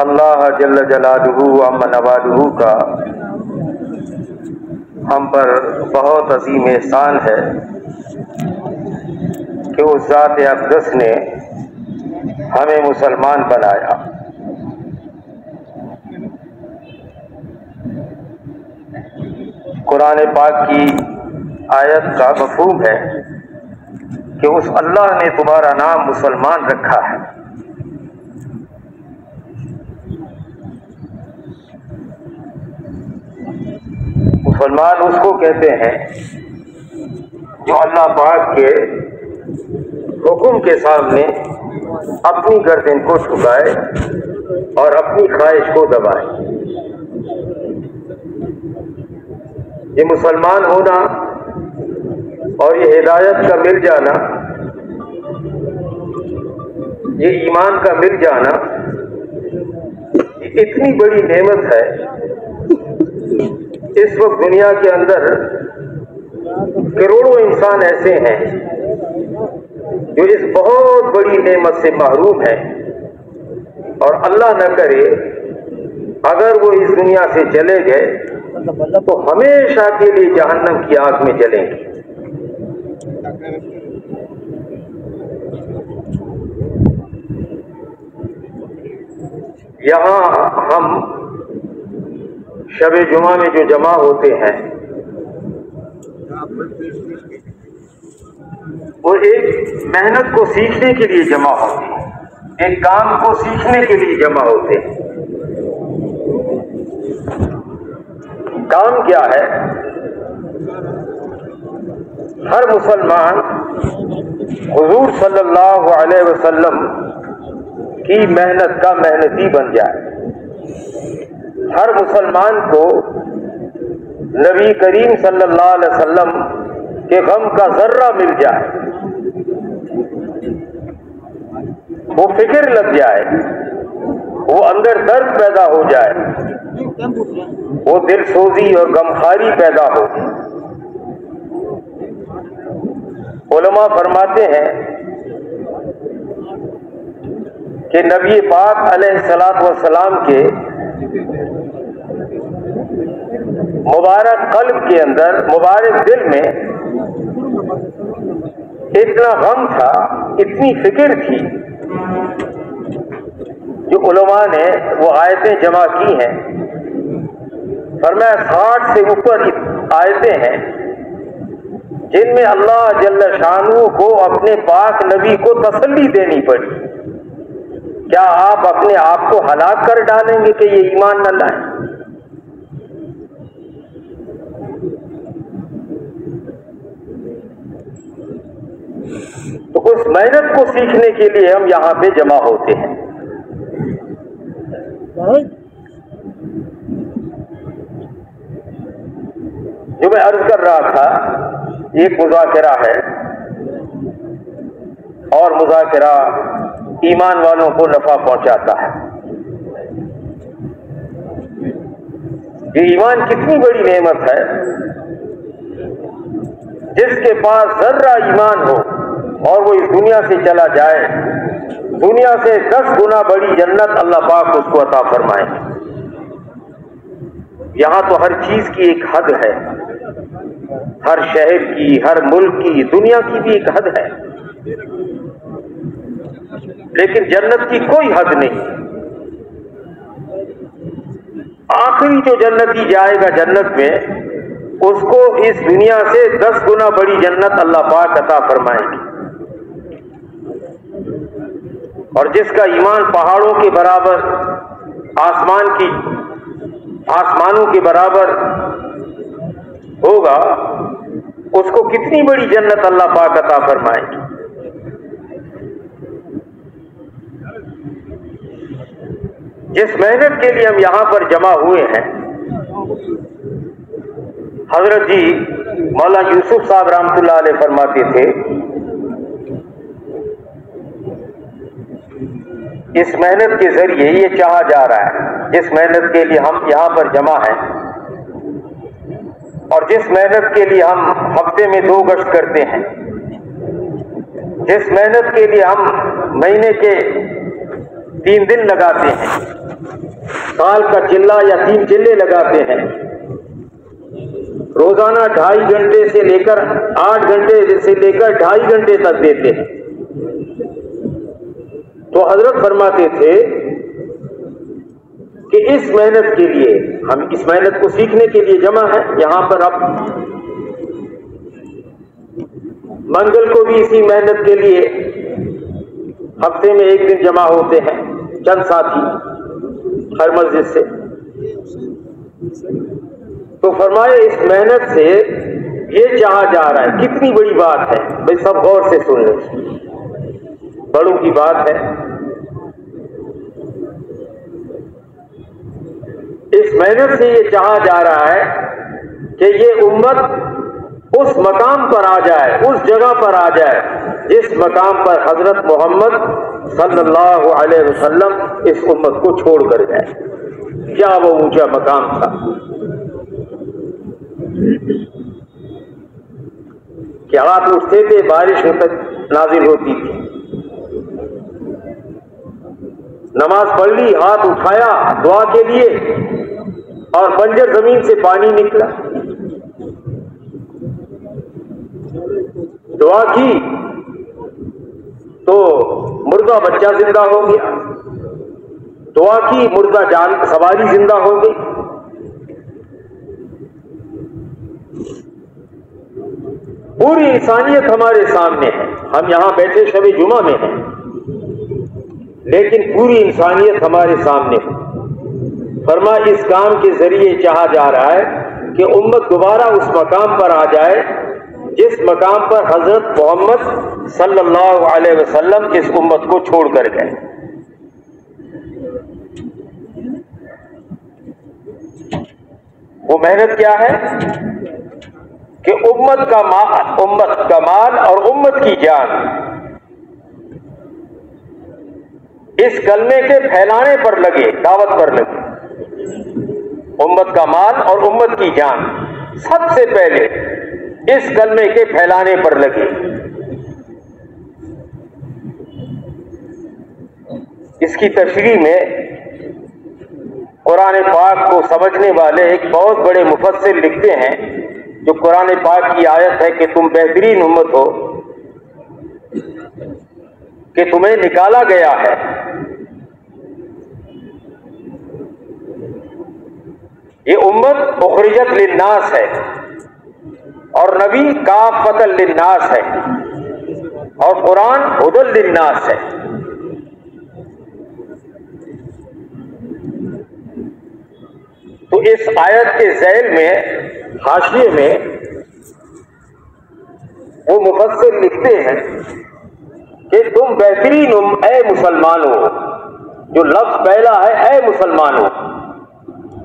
अल्लाह जल्ल जलालहू अम नवालहू का हम पर बहुत अजीम एहसान है कि उस ज़ात अकदस ने हमें मुसलमान बनाया। कुरान पाक की आयत का मफहूम है कि उस अल्लाह ने तुम्हारा नाम मुसलमान रखा है। मुसलमान उसको कहते हैं जो अल्लाह पाक के हुक्म के सामने अपनी गर्दन को झुकाए और अपनी ख्वाहिश को दबाए। ये मुसलमान होना और ये हिदायत का मिल जाना, ये ईमान का मिल जाना, ये इतनी बड़ी नेमत है इस वक्त दुनिया के अंदर करोड़ों इंसान ऐसे हैं जो इस बहुत बड़ी नेमत से महरूम है। और अल्लाह न करे, अगर वो इस दुनिया से चले गए तो हमेशा के लिए जहन्नम की आग में जलेंगे। यहाँ हम शब जुमा में जो जमा होते हैं, वो एक मेहनत को सीखने के लिए जमा होते हैं, एक काम को सीखने के लिए जमा होते हैं। काम क्या है? हर मुसलमान हजूर सल्लल्लाहु अलैहि वसल्लम की मेहनत का मेहनती बन जाए। हर मुसलमान को नबी करीम सल्लल्लाहु अलैहि वसल्लम के गम का जर्रा मिल जाए। वो फ़िक्र लग जाए, वो अंदर दर्द पैदा हो जाए, वो दिल सोजी और गमखारी पैदा हो। उलमा फरमाते हैं कि नबी पाक सलाम के मुबारक कल्ब के अंदर, मुबारक दिल में इतना गम था, इतनी फ़िक्र थी जो उलमा ने वो आयतें जमा की हैं। फरमाया, साठ से ऊपर आयतें हैं जिनमें अल्लाह जल्ला शानू को अपने पाक नबी को तसल्ली देनी पड़ी। क्या आप अपने आप को हलाक कर डालेंगे कि ये ईमान न लाए? तो उस मेहनत को सीखने के लिए हम यहाँ पे जमा होते हैं। जो मैं अर्ज़ कर रहा था एक मुजाकरा है और मुजाकरा ईमान वालों को नफा पहुंचाता है। ये ईमान कितनी बड़ी नेमत है, जिसके पास जर्रा ईमान हो और वो इस दुनिया से चला जाए। दुनिया से दस गुना बड़ी जन्नत अल्लाह पाक उसको अता फरमाए। यहाँ तो हर चीज़ की एक हद है। हर शहर की, हर मुल्क की, दुनिया की भी एक हद है। लेकिन जन्नत की कोई हद नहीं। आखिरी जो जन्नती जाएगा जन्नत में, उसको इस दुनिया से दस गुना बड़ी जन्नत अल्लाह पाक अता फरमाएँगे। और जिसका ईमान पहाड़ों के बराबर, आसमान की, आसमानों के बराबर होगा, उसको कितनी बड़ी जन्नत अल्लाह पाक अता फरमाएँगे? जिस मेहनत के लिए हम यहाँ पर जमा हुए हैं, हज़रत जी मौला यूसुफ साहब रहमतुल्लाह अलैह फरमाते थे, इस मेहनत के ज़रिए ये चाहा जा रहा है, जिस मेहनत के लिए हम यहाँ पर जमा हैं, और जिस मेहनत के लिए हम हफ़्ते में दो गश्त करते हैं, जिस मेहनत के लिए हम महीने के तीन दिन लगाते हैं। साल का चिल्ला या तीन चिल्ले लगाते हैं। रोज़ाना ढाई घंटे से लेकर आठ घंटे से लेकर ढाई घंटे तक देते हैं। तो हज़रत फरमाते थे कि इस मेहनत के लिए, हम इस मेहनत को सीखने के लिए जमा है। यहाँ पर अब मंगल को भी इसी मेहनत के लिए हफ़्ते में एक दिन जमा होते हैं, चंद साथी हर मस्जिद से। तो फरमाए इस मेहनत से ये चाहा जा रहा है, कितनी बड़ी बात है। भाई, सब गौर से सुन ले। बड़ों की बात है। इस मेहनत से ये चाहा जा रहा है कि ये उम्मत उस मकाम पर आ जाए, उस जगह पर आ जाए। जिस मकाम पर हज़रत मोहम्मद सल्लल्लाहु अलैहि वसल्लम इस उम्मत को छोड़ कर जाए क्या वो ऊँचा मकाम था? क्या हाथ उठते थे, बारिश नाजिल होती थी। नमाज़ पढ़ ली, हाथ उठाया, दुआ के लिए, और बंजर ज़मीन से पानी निकला। दुआ की तो मुर्दा बच्चा ज़िंदा हो गया। दुआ की मुर्दा जान सवारी ज़िंदा हो गई। पूरी इंसानियत हमारे सामने है। हम यहाँ बैठे शबी जुमा में हैं। लेकिन पूरी इंसानियत हमारे सामने है। फरमा, इस काम के ज़रिए चाहा जा रहा है कि उम्मत दोबारा उस मकाम पर आ जाए जिस मकाम पर हज़रत मोहम्मद सल्लल्लाहु अलैहि वसल्लम इस उम्मत को छोड़कर गए। वो मेहनत क्या है? कि उम्मत का माल उम्मत का माल और उम्मत की जान। इस कलमे के फैलाने पर लगे, दावत पर लगे। उम्मत का माल और उम्मत की जान। सबसे पहले इस कलमे के फैलाने पर लगे। इसकी तशरी में कुरान पाक को समझने वाले एक बहुत बड़े मुफसर लिखते हैं, जो कुरान पाक की आयत है कि तुम बेहतरीन उम्मत हो, कि तुम्हें निकाला गया है। ये उम्मत उखरियत लिन्नास है। और नबी का फतल लिन्नास है। और कुरान हुदल लिन्नास है। तो इस आयत के जैल में, हाशिए में, वो मुफसर लिखते हैं कि तुम बेहतरीन ए मुसलमान हो। जो लफ्ज पहला है, ए मुसलमान हो।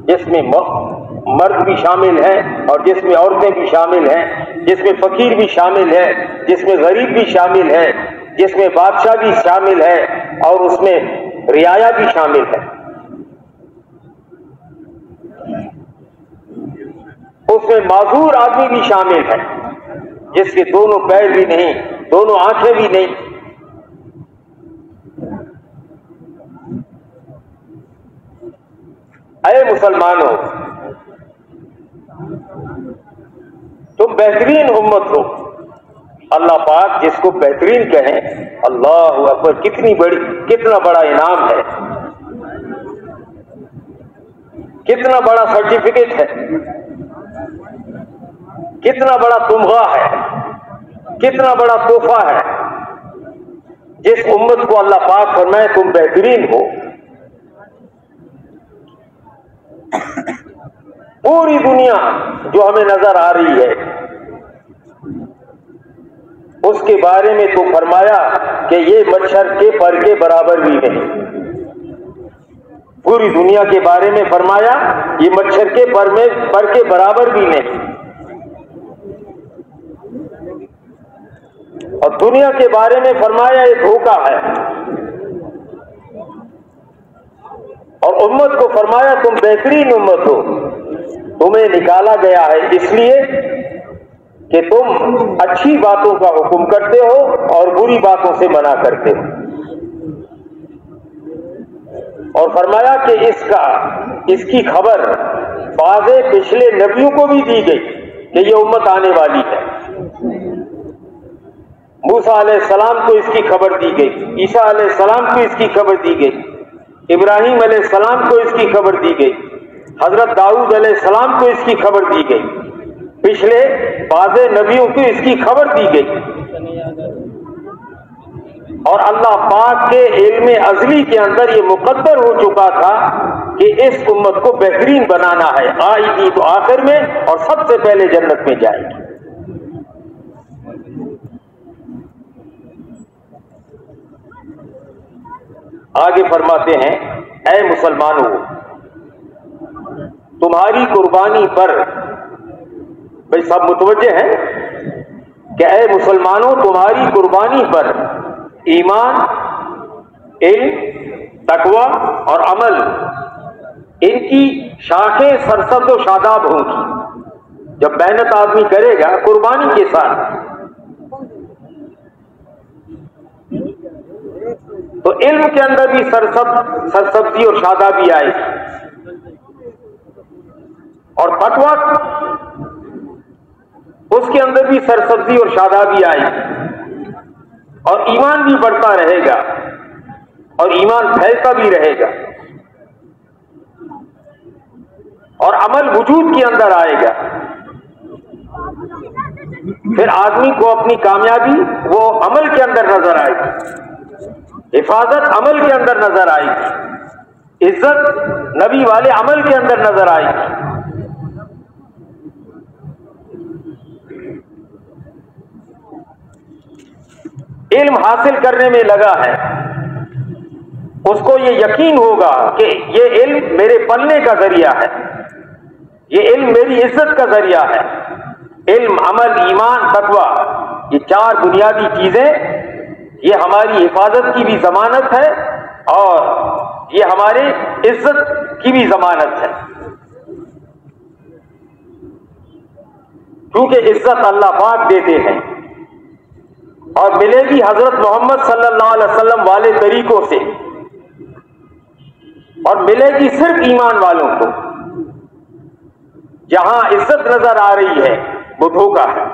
जिसमें मर्द भी शामिल हैं और जिसमें औरतें भी शामिल हैं, जिसमें फकीर भी शामिल है, जिसमें गरीब भी शामिल है, जिसमें बादशाह भी शामिल है और उसमें रियाया भी शामिल है। उसमें माजूर आदमी भी शामिल है, जिसके दोनों पैर भी नहीं, दोनों आँखें भी नहीं। अरे मुसलमानों तुम बेहतरीन उम्मत हो। अल्लाह पाक जिसको बेहतरीन कहें, अल्लाह अकबर, कितनी बड़ी, कितना बड़ा इनाम है। कितना बड़ा सर्टिफिकेट है। कितना बड़ा तुमगा है। कितना बड़ा तोहफा है। जिस उम्मत को अल्लाह पाक फरमाए, तुम बेहतरीन हो। पूरी दुनिया जो हमें नज़र आ रही है उसके बारे में तो फरमाया कि ये मच्छर के पर के बराबर भी नहीं। पूरी दुनिया के बारे में फरमाया, ये मच्छर के पर में, पर के बराबर भी नहीं। और दुनिया के बारे में फरमाया, ये धोखा है। और उम्मत को फरमाया, तुम बेहतरीन उम्मत हो। तुम्हें निकाला गया है, इसलिए कि तुम अच्छी बातों का हुक्म करते हो और बुरी बातों से मना करते हो। और फरमाया कि इसका, इसकी खबर बाजे पिछले नबियों को भी दी गई कि ये उम्मत आने वाली है। मूसा सलाम को इसकी खबर दी गई, ईसा सलाम को इसकी खबर दी गई, इब्राहिम सलाम को इसकी खबर दी गई, हज़रत दाऊद सलाम को इसकी खबर दी गई। पिछले बाजे नबियों को इसकी खबर दी गई। और अल्लाह पाक के इल्म अजली के अंदर ये मुकद्दर हो चुका था कि इस उम्मत को बेहतरीन बनाना है। आएगी तो आखिर में और सबसे पहले जन्नत में जाएगी। आगे फरमाते हैं, ऐ मुसलमानों, तुम्हारी कुर्बानी पर भाई सब मुतवजे हैं कि ऐ मुसलमानों, तुम्हारी कुर्बानी पर ईमान, इल्म, तकवा और अमल, इनकी शाखें सरसब्द व शादाब होंगी। जब मेहनत आदमी करेगा कुर्बानी के साथ। तो इल्म के अंदर भी सरसब सरसब्जी और शादाबी आएगी। और तकवा उसके अंदर भी सरसब्जी और शादाबी आएगी। और ईमान भी बढ़ता रहेगा और ईमान फैलता भी रहेगा। और अमल वजूद के अंदर आएगा। फिर आदमी को अपनी कामयाबी, वो अमल के अंदर नज़र आएगी। हिफाजत अमल के अंदर नज़र आएगी। इज़्ज़त नबी वाले अमल के अंदर नज़र आएगी। इल्म हासिल करने में लगा है। उसको ये यकीन होगा कि ये इल्म मेरे पलने का ज़रिया है। ये इल्म मेरी इज़्ज़त का ज़रिया है। इल्म, अमल, ईमान, तकवा, ये चार बुनियादी चीज़ें, ये हमारी हिफाजत की भी जमानत है और ये हमारे इज़्ज़त की भी जमानत है। क्योंकि इज़्ज़त अल्लाह पाक देते हैं। और मिलेगी हज़रत मोहम्मद सल्लल्लाहु अलैहि वसल्लम वाले तरीकों से। और मिलेगी सिर्फ़ ईमान वालों को। जहाँ इज़्ज़त नज़र आ रही है, वो धोखा है।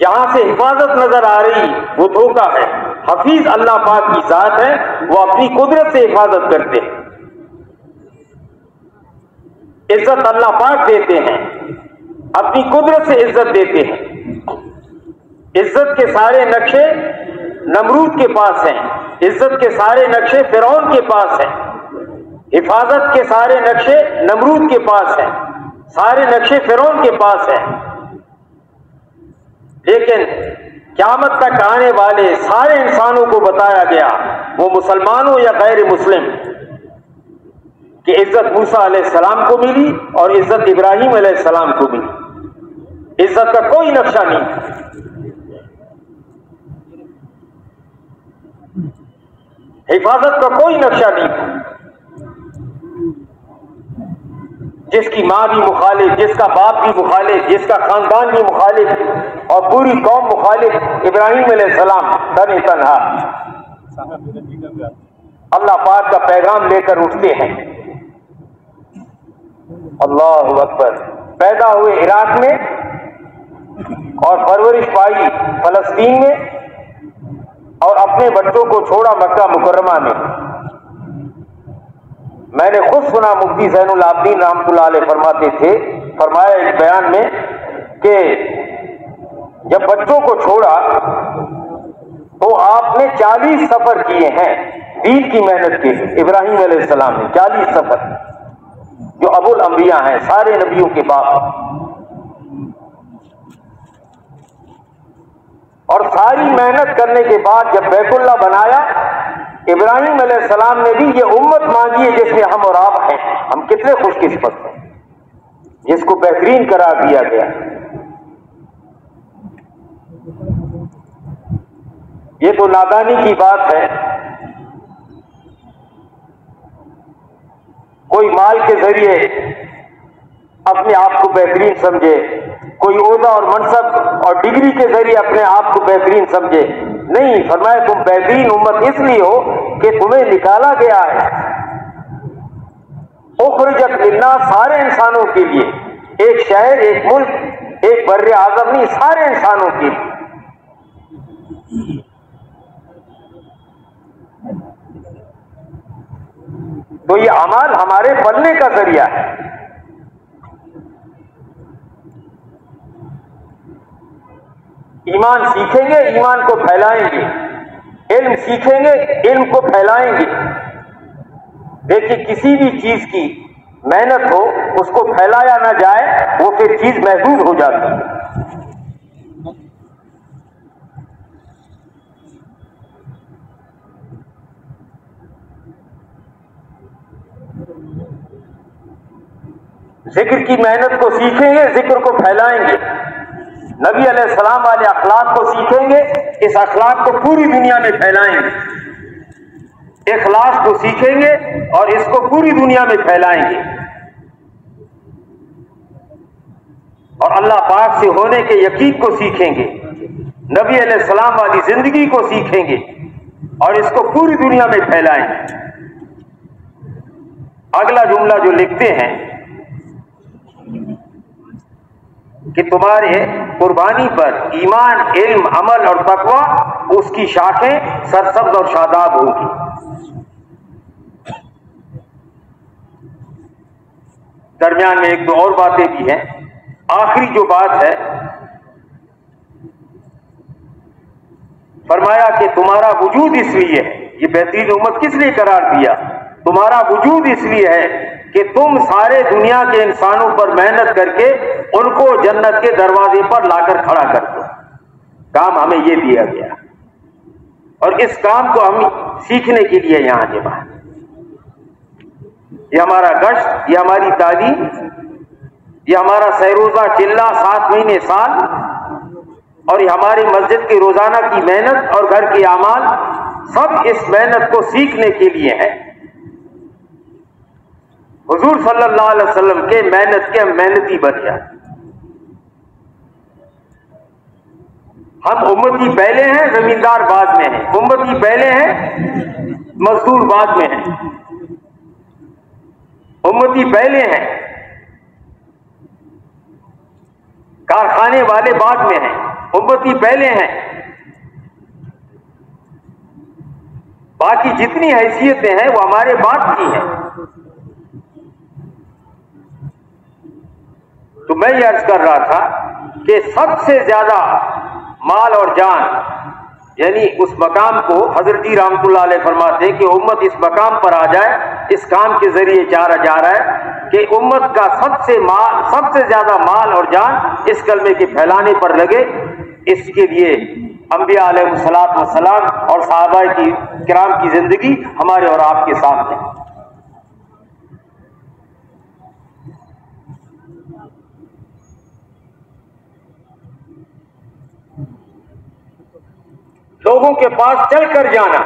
जहाँ से हिफाजत नज़र आ रही, वो धोखा है। हफीज अल्लाह पाक की साथ है, वो अपनी कुदरत से हिफाजत करते हैं। इज़्ज़त अल्लाह पाक देते हैं, अपनी कुदरत से इज़्ज़त देते हैं। इज़्ज़त के सारे नक्शे नमरूद के पास हैं। इज़्ज़त के सारे नक्शे फिरौन के पास हैं। हिफाजत के सारे नक्शे नमरूद के पास हैं। सारे नक्शे फिरौन के पास हैं। लेकिन क्यामत तक आने वाले सारे इंसानों को बताया गया, वो मुसलमानों या गैर मुस्लिम, कि इज़्ज़त मूसा सलाम को मिली और इज़्ज़त इब्राहिम सलाम को मिली। इज़्ज़त का कोई नक्शा नहीं। हिफाजत का कोई नक्शा नहीं था। जिसकी माँ भी मुखालिफ, जिसका बाप भी मुखालिफ, जिसका खानदान भी मुखालिफ और पूरी कौम मुखालिफ इब्राहिम सलाम तन तनहा। अल्लाह पाक का पैगाम लेकर उठते हैं। अल्लाह अकबर। पैदा हुए इराक में और परवरिश पाई फलस्तीन में और अपने बच्चों को छोड़ा मक्का मुकरमा में मैंने खुद सुना, मुफ्ती जैनुल आबदीन रामतुल्ला फरमाते थे, फरमाया एक बयान में कि जब बच्चों को छोड़ा तो आपने 40 सफ़र किए हैं, दीन की मेहनत के लिए। इब्राहिम ने 40 सफ़र, जो अबुल अंबिया हैं, सारे नबियों के बाप। और सारी मेहनत करने के बाद जब बैतुल्ला बनाया, इब्राहिम सलाम ने भी ये उम्मत मांगी है जिसमें हम और आप हैं। हम कितने खुशकिस्मत हैं। जिसको बेहतरीन करार दिया गया। ये तो नादानी की बात है। कोई माल के ज़रिए अपने आप को बेहतरीन समझे। कोई ओहदा और मनसब और डिग्री के ज़रिए अपने आप को बेहतरीन समझे। नहीं फरमाया तुम बेहतरीन उम्मत इसलिए हो कि तुम्हें निकाला गया है। उखरजत मिलना सारे इंसानों के लिए। एक शहर, एक मुल्क, एक बर आज़म नहीं, सारे इंसानों के लिए। तो ये अमाल हमारे बनने का ज़रिया है। ईमान सीखेंगे, ईमान को फैलाएँगे। इल्म सीखेंगे, इल्म को फैलाएँगे। देखिए, किसी भी चीज़ की मेहनत हो, उसको फैलाया ना जाए, वो फिर चीज़ महदूद हो जाती है। ज़िक्र की मेहनत को सीखेंगे, ज़िक्र को फैलाएँगे। नबी सलाम वाले अखलाक को सीखेंगे, इस अखलाक को पूरी दुनिया में फैलाएँगे। इखलास को सीखेंगे और इसको पूरी दुनिया में फैलाएँगे। और अल्लाह पाक से होने के यकीन को सीखेंगे। नबी सलाम वाली ज़िंदगी को सीखेंगे और इसको पूरी दुनिया में फैलाएँगे। अगला जुमला जो लिखते हैं कि तुम्हारे कुर्बानी पर ईमान, इल्म, अमल और तकवा, उसकी शाखें सरसब्ज और शादाब होगी। दरमियान में एक दो और बातें भी हैं। आखिरी जो बात है, फरमाया कि तुम्हारा वजूद इसलिए है ये बेहतरीन उम्मत किस लिए करार दिया? तुम्हारा वजूद इसलिए है कि तुम सारे दुनिया के इंसानों पर मेहनत करके उनको जन्नत के दरवाजे पर लाकर खड़ा कर दो काम हमें यह दिया गया। और इस काम को हम सीखने के लिए यहाँ के बाहर ये हमारा गश्त, ये हमारी तालीम, ये हमारा सहरोजा चिल्ला सात महीने साल, और ये हमारी मस्जिद की रोज़ाना की मेहनत और घर की अमाल सब इस मेहनत को सीखने के लिए है। हुजूर वसल्लम के मेहनत के मेहनती बन जाए हम उम्मती पहले हैं, जमींदार बाद में हैं। उम्मती पहले हैं, मजदूर बाद में हैं। उम्मती पहले हैं। कारखाने वाले बाद में हैं। उम्मती पहले हैं। बाकी जितनी हैसियतें हैं, वो हमारे बाद की हैं। तो मैं ये अर्ज़ कर रहा था कि सबसे ज़्यादा माल और जान, यानी उस मकाम को हज़रत जी रामतुल्लाह फरमाते हैं कि उम्मत इस मकाम पर आ जाए, इस काम के ज़रिए चारा जा रहा है कि उम्मत का सबसे माल, सबसे ज़्यादा माल और जान इस कलमे के फैलाने पर लगे। इसके लिए अम्बिया सलाम और साहबा की, कराम की ज़िंदगी हमारे और आपके साथ सामने लोगों के पास चल कर जाना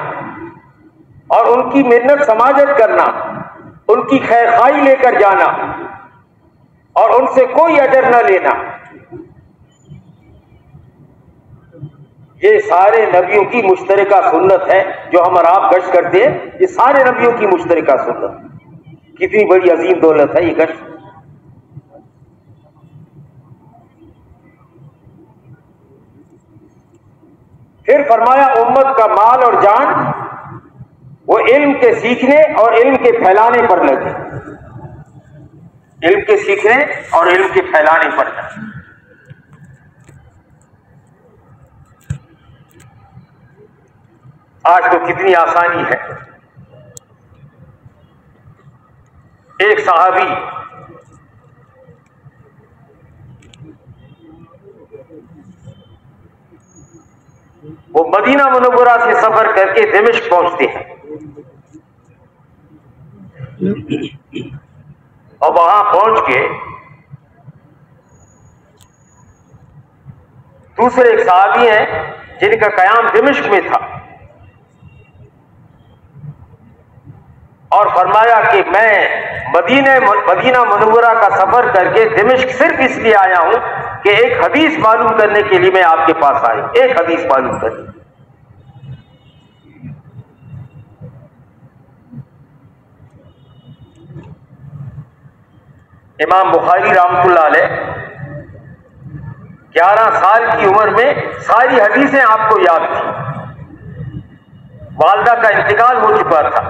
और उनकी मेहनत समाजत करना, उनकी खैर खाई लेकर जाना और उनसे कोई अजर न लेना। ये सारे नबियों की मुश्तरका सुन्नत है जो हम और आप गश्त करते हैं। ये सारे नबियों की मुश्तरका सुन्नत। कितनी बड़ी अजीम दौलत है ये गश्त। फिर फरमाया, उम्मत का माल और जान, वो इल्म के सीखने और इल्म के फैलाने पर लगे। इल्म के सीखने और इल्म के फैलाने पर लगे। आज तो कितनी आसानी है। एक साहबी वो मदीना मनोबरा से सफ़र करके दिमिश पहुँचते हैं। और वहाँ पहुँच के दूसरे एक साहबी हैं, जिनका कयाम दिमिश्क में था। और फरमाया कि मैं मदीने मदीना मनोवरा का सफ़र करके दिमिश्क सिर्फ़ इसलिए आया हूँ कि एक हदीस मालूम करने के लिए मैं आपके पास आई। एक हदीस मालूम करने। इमाम बुखारी रामकुल्ला ग्यारह साल की उम्र में सारी हदीसें आपको याद थी। वालदा का इंतकाल हो चुका था।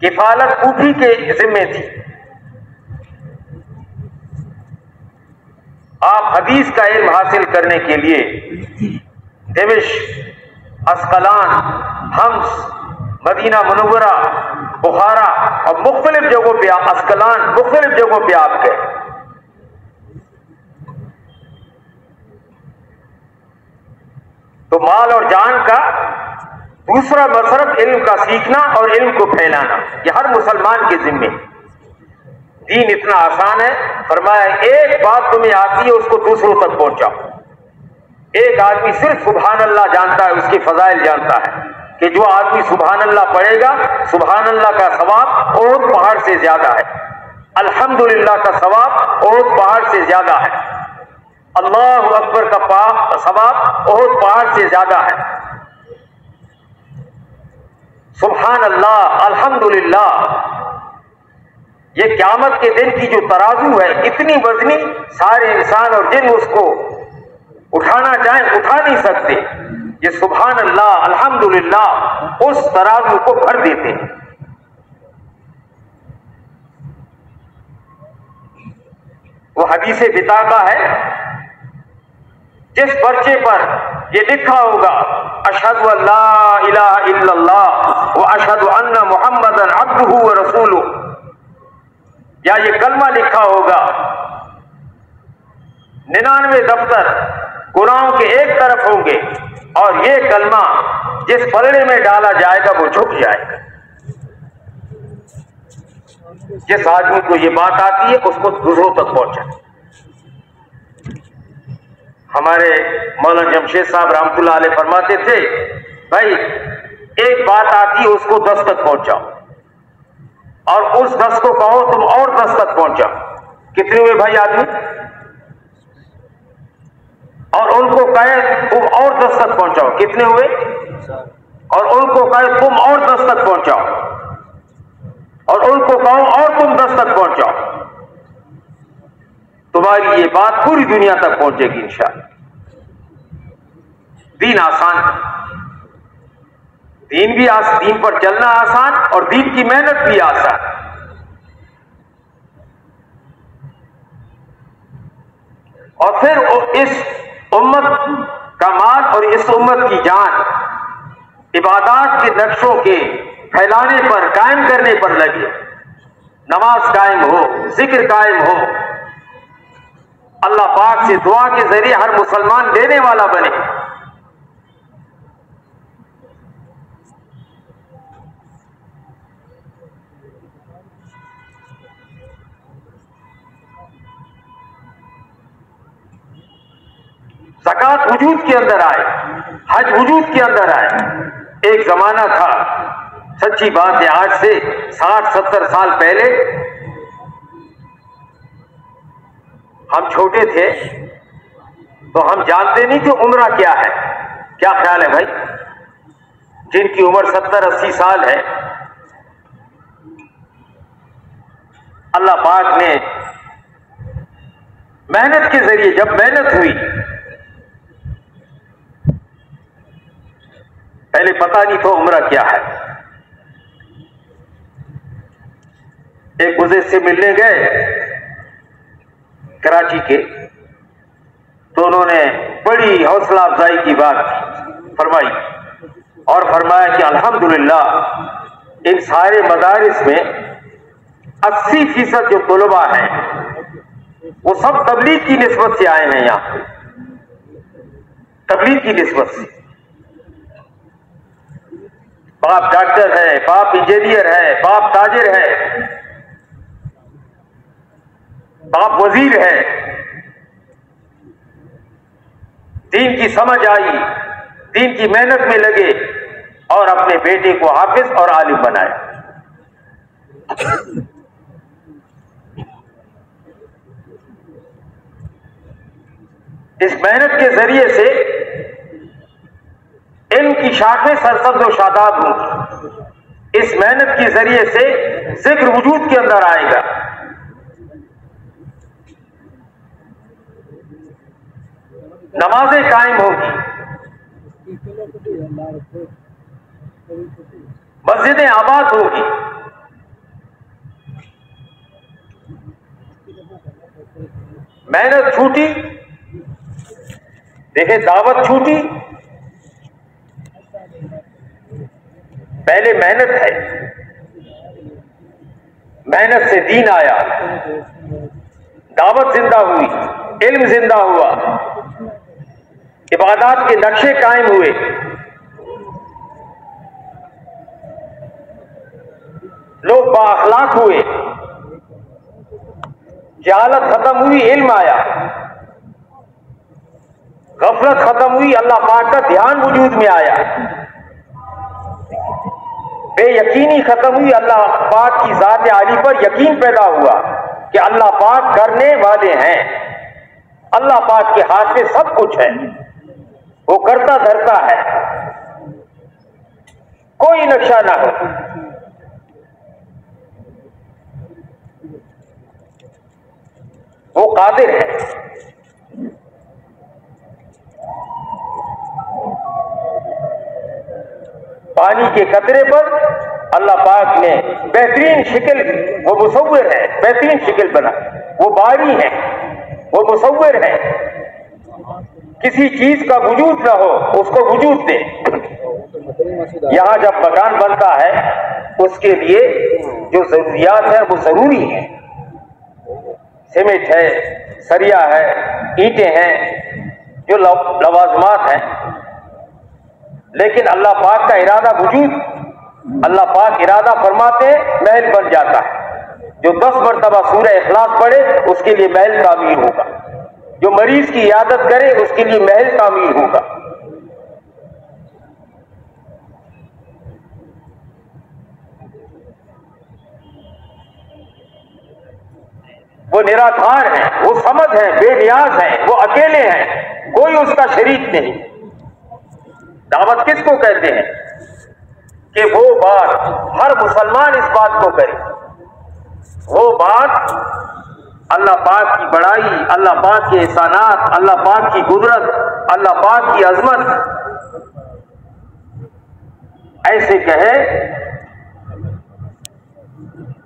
किफालत कूफी के जिम्मे थी। आप हदीस का इल्म हासिल करने के लिए दिमिश अस्कलान, हम्स, मदीना मनवरा बुखारा और मुख्तलिफ़ जगहों पे अस्कलान, मुख्तलिफ़ जगहों पर आप गए। तो माल और जान का दूसरा मसरफ इल्म का सीखना और इल्म को फैलाना यह हर मुसलमान के जिम्मे। दीन इतना आसान है, फरमाया, एक बात तुम्हें आती है, उसको दूसरों तक पहुंचाओ। एक आदमी सिर्फ़ सुबहान अल्लाह जानता है, उसकी फजाइल जानता है कि जो आदमी सुबहान अल्लाह पढ़ेगा सुबहान अल्लाह का सवाब और पहाड़ से ज़्यादा है। अल्हम्दुलिल्लाह का सवाब और पहाड़ से ज़्यादा है। अल्लाह अकबर का पाप सवाब और पहाड़ से ज़्यादा है। सुबहान अल्लाह अल्हम्दुलिल्लाह। ये क्यामत के दिन की जो तराजू है इतनी वजनी सारे इंसान और जिन उसको उठाना चाहे, उठा नहीं सकते। ये सुबहान अल्लाह अल्हम्दुलिल्लाह, उस तराजू को भर देते हैं। वो हदीस बिताका है, जिस पर्चे पर ये लिखा होगा, अशहद अल्लाह व अशहद अन्ना मोहम्मद अब्दू रसूल या ये कलमा लिखा होगा? निन्यानवे दफ्तर गुनाहों के एक तरफ़ होंगे और ये कलमा जिस पलड़े में डाला जाएगा, वो झुक जाएगा। जिस आदमी को ये बात आती है, उसको दूसरों तक पहुँचा। हमारे मौलाना जमशेद साहब रामतुल्ला फरमाते थे, भाई, एक बात आती है, उसको दस तक पहुंचाओ। और उस दस को कहो, तुम और दस तक पहुंचाओ कितने हुए भाई आदमी? और उनको कहे, तुम और दस तक पहुंचाओ। कितने हुए? और उनको कहे, तुम और दस तक पहुंचाओ। और उनको कहो, और तुम दस तक पहुंचाओ। तुम्हारी ये बात पूरी दुनिया तक पहुंचेगी, इंशाल्लाह। दीन आसान दीन भी आस, दीन पर चलना आसान और दीन की मेहनत भी आसान। और फिर इस उम्मत का माल और इस उम्मत की जान इबादत के नक्शों के फैलाने पर कायम करने पर लगे। नमाज़ कायम हो ज़िक्र कायम हो। अल्लाह पाक से दुआ के ज़रिए हर मुसलमान देने वाला बने। जक़ात वजूद के अंदर आए, हज वजूद के अंदर आए। एक जमाना था, सच्ची बात है, आज से साठ, सत्तर साल पहले हम छोटे थे तो हम जानते नहीं थे उम्र क्या है। क्या ख्याल है भाई? जिनकी उम्र सत्तर, अस्सी साल है, अल्लाह पाक ने मेहनत के ज़रिए, जब मेहनत हुई पहले पता नहीं था उम्र क्या है। एक मुझे से मिलने गए कराची के तो उन्होंने बड़ी हौसला अफजाई की बात फरमाई और फरमाया कि अल्हम्दुलिल्लाह, इन सारे मदारिस में 80 फ़ीसद जो तलबा हैं, वो सब तबलीग की नस्बत से आए हैं यहाँ। तबलीग की नस्बत से। बाप डॉक्टर है, बाप इंजीनियर है, बाप ताजिर है, बाप वज़ीर है। दीन की समझ आई, दीन की मेहनत में लगे और अपने बेटे को हाफिज और आलिम बनाए। इस मेहनत के ज़रिए से इनकी शाखें सरसब्ज और शादाब होंगी इस मेहनत के ज़रिए से ज़िक्र वजूद के अंदर आएगा। नमाजें कायम होगी। मस्जिदें आबाद होगी। मेहनत छूटी, देखे दावत छूटी पहले मेहनत है। मेहनत से दीन आया। दावत ज़िंदा हुई, इल्म ज़िंदा हुआ। इबादत के नक्शे कायम हुए। लोग बाखलाक हुए। जहालत खत्म हुई, इल्म आया। गफलत खत्म हुई, अल्लाह पाक का ध्यान वजूद में आया। बेयकीनी खत्म हुई। अल्लाह पाक की जात आली पर यकीन पैदा हुआ कि अल्लाह पाक करने वाले हैं। अल्लाह पाक के हाथ में सब कुछ है। वो करता धरता है। कोई नक्शा ना हो। वो कादिर है। पानी के कतरे पर अल्लाह पाक ने बेहतरीन शिकल, वो मुसवर है, बेहतरीन शिकल बना। वो बारी है, वो मुसवर है। किसी चीज़ का वजूद ना हो, उसको वजूद दे। यहाँ जब मकान बनता है, उसके लिए जो जरूरियात है, वो ज़रूरी है। सीमेंट है, सरिया है, ईंटें हैं, जो लवाजमात हैं लेकिन अल्लाह पाक का इरादा वजूद, अल्लाह पाक इरादा फरमाते महल बन जाता है। जो दस मरतबा सूर्य इखलास पड़े उसके लिए महल तामीर होगा। जो मरीज़ की इयादत करे, उसके लिए महल तामीर होगा। वो निराधार है, वो समझ है, बेनियाज है, वो अकेले हैं, कोई उसका शरीक नहीं। दावत किसको कहते हैं? कि वो बात हर मुसलमान इस बात को करे। वो बात अल्लाह पाक की बड़ाई, अल्लाह पाक के एहसानात, अल्लाह पाक की कुदरत, अल्लाह पाक की अजमत। ऐसे कहे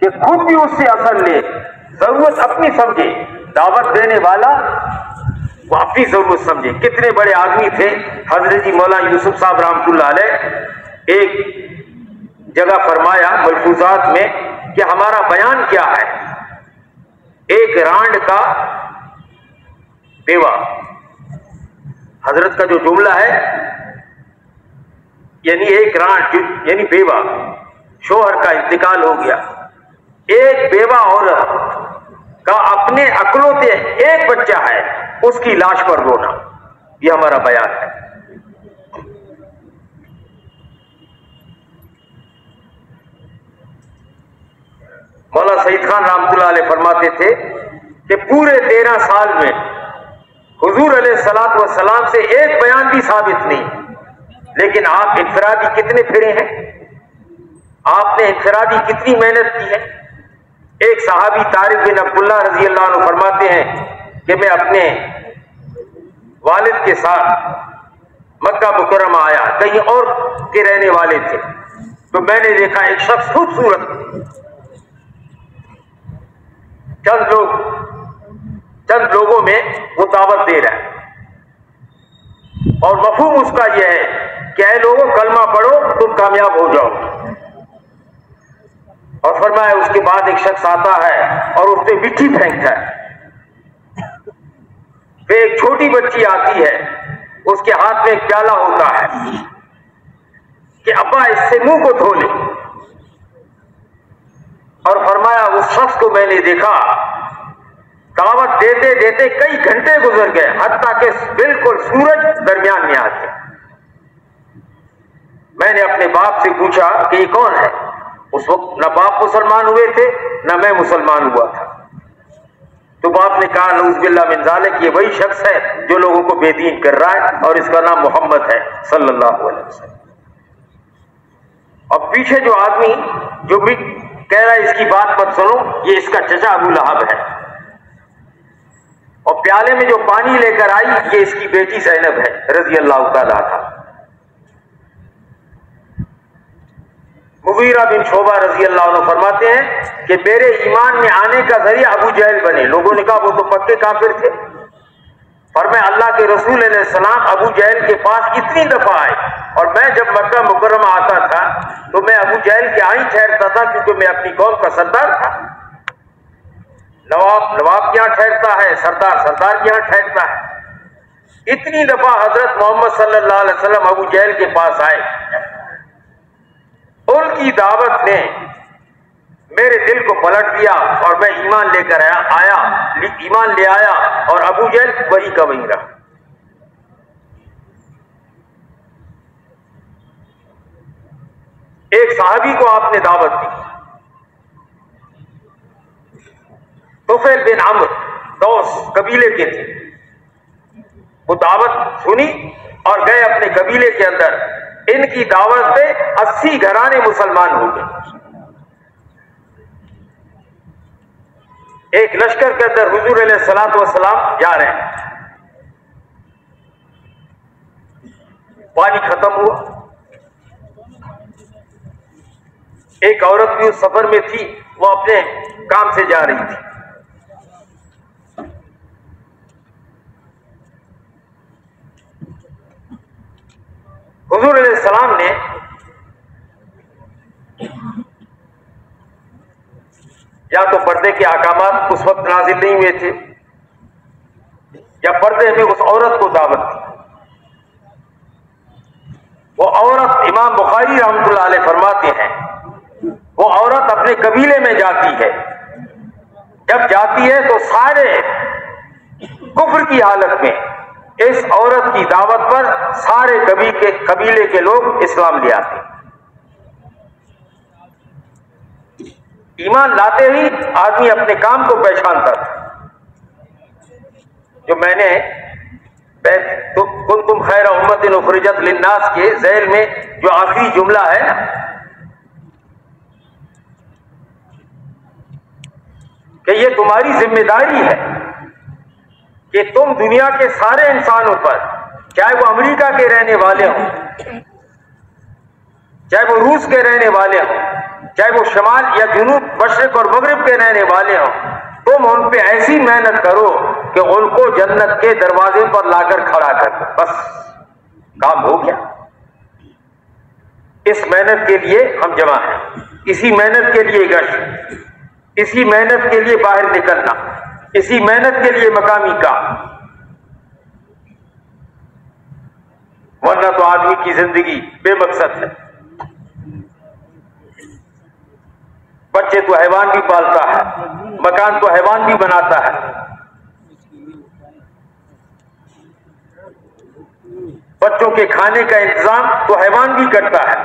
कि खुद भी उससे असर ले, ज़रूरत अपनी समझे। दावत देने वाला वो अपनी ज़रूरत समझे। कितने बड़े आदमी थे? हज़रत जी मौला यूसुफ साहब रामतुल्ला एक जगह फरमाया मलफूजात में कि हमारा बयान क्या है? एक रांड का बेवा। हज़रत का जो जुमला है, यानी एक रांड, यानी बेवा, शोहर का इंतकाल हो गया। एक बेवा औरत का अपने अकलों से एक बच्चा है। उसकी लाश पर रोना। यह हमारा बयान है। मौला सईद खान रामतुल्ला फरमाते थे कि पूरे तेरह साल में हुजूर सलात सलाम से एक बयान भी साबित नहीं। लेकिन आप इंफरादी कितने फिरे हैं? आपने इंफरादी कितनी मेहनत की है? एक साहबी तारिक बिन अब्दुल्ला रज़ी अल्लाह फरमाते हैं कि मैं अपने वालिद के साथ मक्का मुकरमा आया, कहीं और के रहने वाले थे। तो मैंने देखा एक शख्स खूबसूरत चंद लोग, चंद लोगों में वो दावत दे रहा है। और मफहूम उसका यह है कि लोगों, कलमा पढ़ो, तुम कामयाब हो जाओ। और फरमाया, उसके बाद एक शख्स आता है और उसने मिट्टी फेंकता है। एक छोटी बच्ची आती है, उसके हाथ में एक प्याला होता है कि अब्बा इससे मुँह को धो ले। और फरमाया, उस शख्स को मैंने देखा, दावत देते देते कई घंटे गुजर गए, हत्या के बिल्कुल सूरज दरमियान में आ गया मैंने अपने बाप से पूछा कि ये कौन है? उस वक्त न बाप मुसलमान हुए थे, न मैं मुसलमान हुआ था। तो बाप ने कहा नूजबिल्ला मिनजाले कि ये वही शख्स है जो लोगों को बेदीन कर रहा है और इसका नाम मोहम्मद है, सल्लल्लाहु अलैहि वसल्लम। अब पीछे जो आदमी, जो भी कह रहा है इसकी बात मत सुनो, ये इसका चचा अबू लहब है। और प्याले में जो पानी लेकर आई, ये इसकी बेटी जैनब है रज़ी अल्लाह तला मुगीरा बिन शोभा रज़ी अल्लाह फरमाते हैं कि मेरे ईमान में आने का ज़रिया अबू जहल बने। लोगों ने कहा, वो तो पक्के काफिर थे। पर मैं अल्लाह के रसूल सलाम अबू जहल के पास इतनी दफ़ा आए और मैं जब मक्का मुकरमा आता था तो मैं अबू जहल के आई ठहरता था क्योंकि मैं अपनी कौम का सरदार था। नवाब नवाब क्या ठहरता है, सरदार सरदार क्या ठहरता है। इतनी दफ़ा हज़रत मोहम्मद वसल्लम अबू जहल के पास आए। उनकी दावत ने मेरे दिल को पलट दिया और मैं ईमान लेकर आया आया ईमान ले आया और अबू जैल वही का वही रहा। एक साहबी को आपने दावत दी। तुफेल बिन अम्र, दोस कबीले के थे। वो दावत सुनी और गए अपने कबीले के अंदर। इनकी दावत पे अस्सी घराने मुसलमान हो गए। एक लश्कर के अंदर हुजूर सलात वसलाम जा रहे हैं। पानी खत्म हुआ। एक औरत भी उस सफ़र में थी, वो अपने काम से जा रही थी। हुजूर सलाम ने या तो पर्दे के आकामात उस वक्त नाजिल नहीं हुए थे, या पर्दे में उस औरत को दावत दी। वो औरत इमाम बुखारी रहमतुल्लाह फरमाते हैं, वो औरत अपने कबीले में जाती है। जब जाती है तो सारे कुफर की हालत में इस औरत की दावत पर सारे कबी के, कबीले के लोग इस्लाम ले आते ईमान लाते ही आदमी अपने काम को पहचानता था जो मैंने तो तुम खैर उम्मत उखरजत लिन्नास के जैल में जो आखिरी जुमला है ना कि ये तुम्हारी ज़िम्मेदारी है। कि तुम दुनिया के सारे इंसानों पर, चाहे वो अमेरिका के रहने वाले हों, चाहे वो रूस के रहने वाले हों, चाहे वो शमाल या जुनूब, मशरक और मगरब के रहने वाले हों, तुम उन पे ऐसी मेहनत करो कि उनको जन्नत के दरवाजे पर लाकर खड़ा कर दो। बस, काम हो गया। इस मेहनत के लिए हम जमा हैं। इसी मेहनत के लिए गश्त। इसी मेहनत के लिए बाहर निकलना। इसी मेहनत के लिए मकामी का। वरना तो आदमी की ज़िंदगी बेमकसद है। बच्चे तो हैवान भी पालता है, मकान तो हैवान भी बनाता है। बच्चों के खाने का इंतज़ाम तो हैवान भी करता है।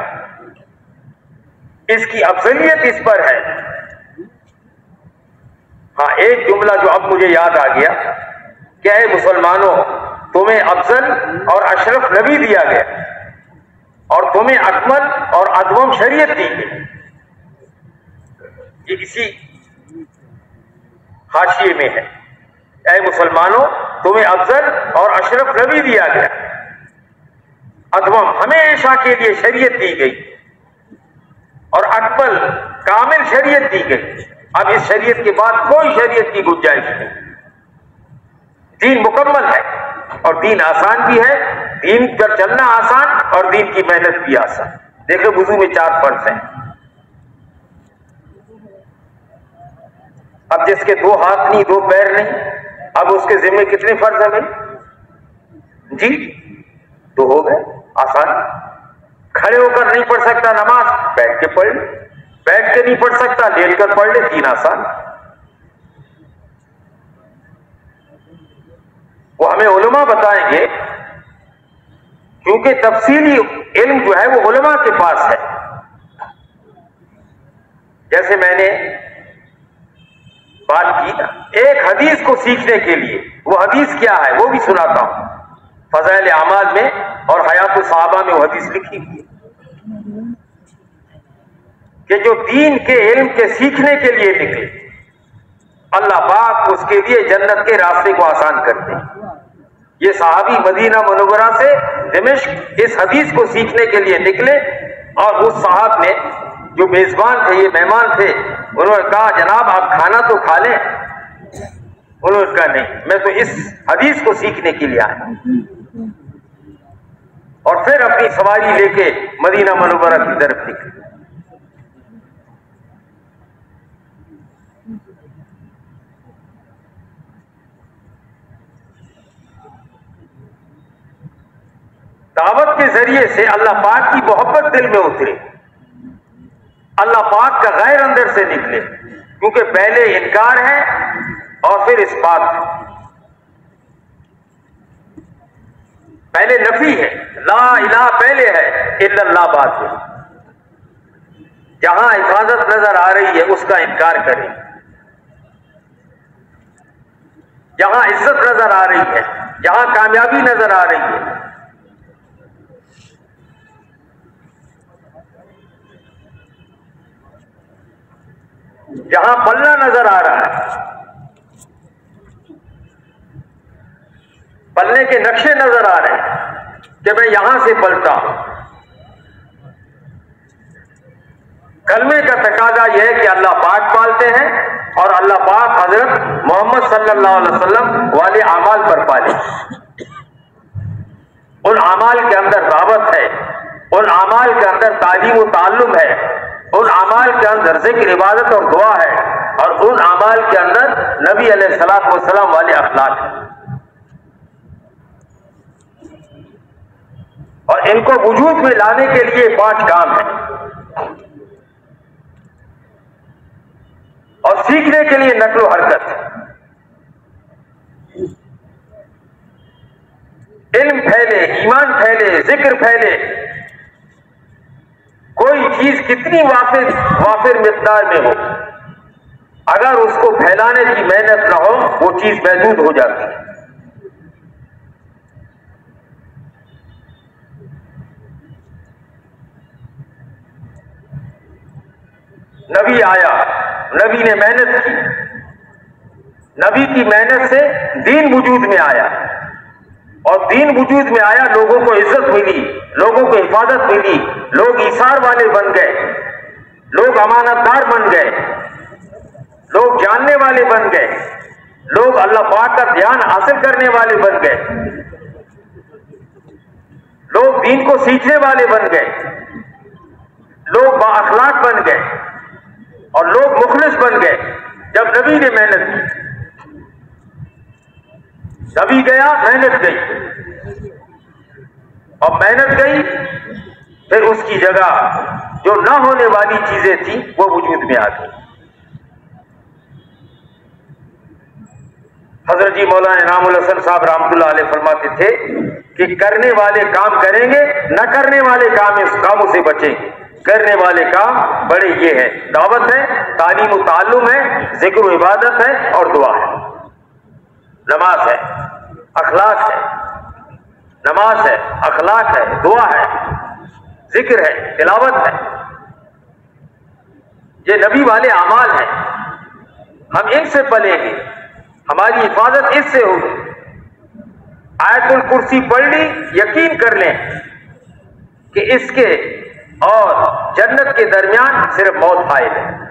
इसकी अफजलियत इस पर है। हाँ एक जुमला जो अब मुझे याद आ गया, क्या है मुसलमानों, तुम्हें अफजल और अशरफ नबी दिया गया, और तुम्हें अकमल और अदवम शरीयत दी गई। ये इसी हाशिए में है। ऐ मुसलमानों, तुम्हें अफजल और अशरफ नबी दिया गया। अदवम हमेशा के लिए शरीयत दी गई, और अकबल कामिल शरीयत दी गई। अब इस शरीयत के बाद कोई शरीयत की गुंजाइश नहीं। दीन मुकम्मल है और दीन आसान भी है। दीन पर चलना आसान और दीन की मेहनत भी आसान। देखो वज़ू में चार फ़र्ज़ हैं। अब जिसके दो हाथ नहीं, दो पैर नहीं, अब उसके जिम्मे कितने फ़र्ज़ है भाई? जी तो हो गए। आसान। खड़े होकर नहीं पढ़ सकता, नमाज़ बैठ के पढ़ बैठ के नहीं पढ़ सकता, लेट कर पढ़ ले, तीन आसान। वो हमें उलमा बताएँगे, क्योंकि तफसीली इल्म जो है वो उलमा के पास है। जैसे मैंने बात की ना, एक हदीस को सीखने के लिए, वो हदीस क्या है, वो भी सुनाता हूँ। फजैल अमाल में और हयात साहबा में वो हदीस लिखी हुई है। कि जो दीन के इल्म के सीखने के लिए निकले। अल्लाह पाक उसके लिए जन्नत के रास्ते को आसान करते ये साहबी मदीना मनोवरा से दिमिश्क इस हदीस को सीखने के लिए निकले और उस साहब ने, जो मेजबान थे, ये मेहमान थे, उन्होंने कहा, जनाब, आप खाना तो खा लें। उन्होंने कहा, नहीं, मैं तो इस हदीस को सीखने के लिए आया और फिर अपनी सवारी लेके मदीना मनोवरा की तरफ़ निकले। दावत के ज़रिए से अल्लाह पाक की मोहब्बत दिल में उतरे। अल्लाह पाक का गैर अंदर से निकले, क्योंकि पहले इनकार है और फिर इस बात पहले नफी है, ला इला पहले है, इल्लल्लाह बात है जहाँ हिफाजत नज़र आ रही है, उसका इनकार करें। जहाँ इज़्ज़त नज़र आ रही है, जहाँ कामयाबी नज़र आ रही है जहाँ पल्ला नज़र आ रहा है। पलने के नक्शे नज़र आ रहे हैं कि मैं यहाँ से पलता हूँ। कलमे का तकाजा यह है कि अल्लाह पाक पालते हैं और अल्लाह पाक हज़रत मोहम्मद सल्लल्लाहु अलैहि वसल्लम वाले अमाल पर पाले। उन अमाल के अंदर दावत है, उन अमाल के अंदर तालीम ताल्लुम है। उन अमाल के अंदर ज़िक्र, इबादत और दुआ है और उन अमाल के अंदर नबी सलाम वाले अखलाक है। और इनको वजूद में लाने के लिए पाँच काम है। और सीखने के लिए नकलो हरकत। इल्म फैले, ईमान फैले, ज़िक्र फैले कोई चीज़ कितनी वाफिर वाफिर मिकदार में हो। अगर उसको फैलाने की मेहनत ना हो, वो चीज़ महदूद हो जाती है। नबी आया, नबी ने मेहनत की। नबी की मेहनत से दीन वजूद में आया। और दीन वजूद में आया, लोगों को इज़्ज़त मिली, लोगों को हिफाजत मिली, लोग ईसार वाले बन गए, लोग अमानतदार बन गए, लोग जानने वाले बन गए, लोग अल्लाह पाक का ध्यान हासिल करने वाले बन गए, लोग दीन को सीखने वाले बन गए, लोग बाखलाक बन गए, और लोग मुखलिस बन गए, जब नबी ने मेहनत की। नबी गया, मेहनत गई। और मेहनत गई, फिर उसकी जगह जो ना होने वाली चीज़ें थी, वो वजूद में आ गई। हज़रत जी मौलाना इनामुल हसन साहब रामतुल्लाह आल फरमाते थे कि करने वाले काम करेंगे, न करने वाले काम इस कामों से बचेंगे। करने वाले काम बड़े ये है, दावत है, तालीम ताल्लुम है, ज़िक्र इबादत है और दुआ है। नमाज़ है, अखलाक है। नमाज़ है, अखलाक है, दुआ है, ज़िक्र है, तिलावत है। ये नबी वाले अमाल हैं। हम इनसे पलेंगे हमारी हिफाजत इससे होगी। आयतुल कुर्सी पढ़ ली यकीन कर लें कि इसके और जन्नत के दरमियान सिर्फ़ मौत फ़ाइल है।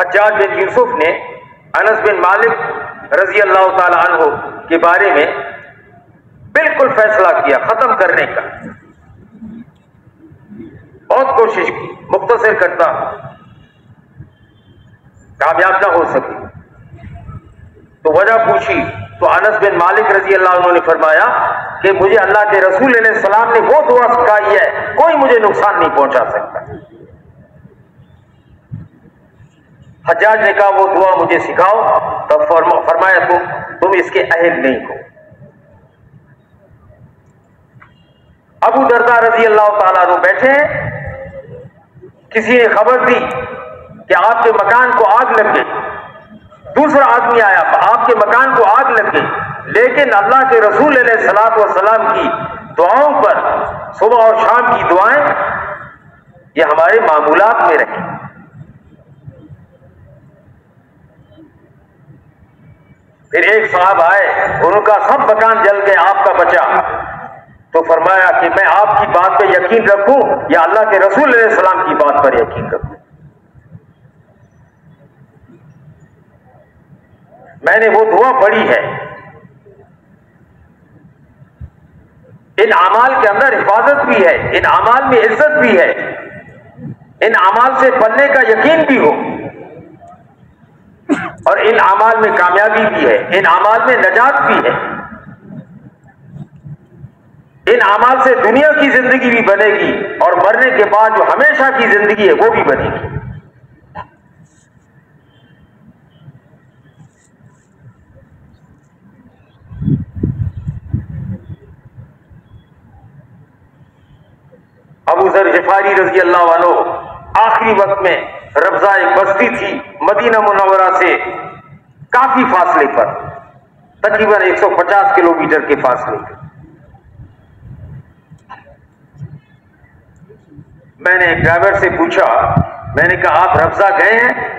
हजाज बिन यूसुफ ने अनस बिन मालिक रज़ी अल्लाह तु के बारे में बिल्कुल फैसला किया, खत्म करने का। बहुत कोशिश की, मुख्तसर करता कामयाब ना हो सकी। तो वजह पूछी तो अनस बिन मालिक रज़ी अल्लाह ने फरमाया कि मुझे अल्लाह के रसूल सलाम ने वो दुआ सिखाई है, कोई मुझे नुकसान नहीं पहुँचा सकता। हजाज ने कहा, वो दुआ मुझे सिखाओ। तब फरमाया, तुम तुम इसके अहल नहीं हो। अबू दरदा रज़ी अल्लाह तला बैठे। हैं किसी ने खबर दी कि आपके मकान को आग लग गई। दूसरा आदमी आया, आपके मकान को आग लग गई। लेकिन अल्लाह के रसूल सलात व सलाम की दुआओं पर सुबह और शाम की दुआएँ ये हमारे मामूलात में रहे। फिर एक साहब आए, उनका सब मकान जल गए, आपका बचा। तो फरमाया कि मैं आपकी बात पे यकीन रखूँ या अल्लाह के रसूल सलाम की बात पर यकीन रखूँ? मैंने वो दुआ पढ़ी है। इन अमाल के अंदर हिफाजत भी है, इन अमाल में इज़्ज़त भी है। इन अमाल से बनने का यकीन भी हो। और इन अमाल में कामयाबी भी है, इन अमाल में नजात भी है। इन अमाल से दुनिया की ज़िंदगी भी बनेगी और मरने के बाद जो हमेशा की ज़िंदगी है, वो भी बनेगी। अबू जर जफारी रज़ी अल्लाह वालो आखिरी वक्त में रब्जा एक बस्ती थी मदीना मुनवरा से काफ़ी फासले पर, तकरीबन 150 किलोमीटर के फासले पर मैंने एक ड्राइवर से पूछा, मैंने कहा, आप रब्जा गए हैं?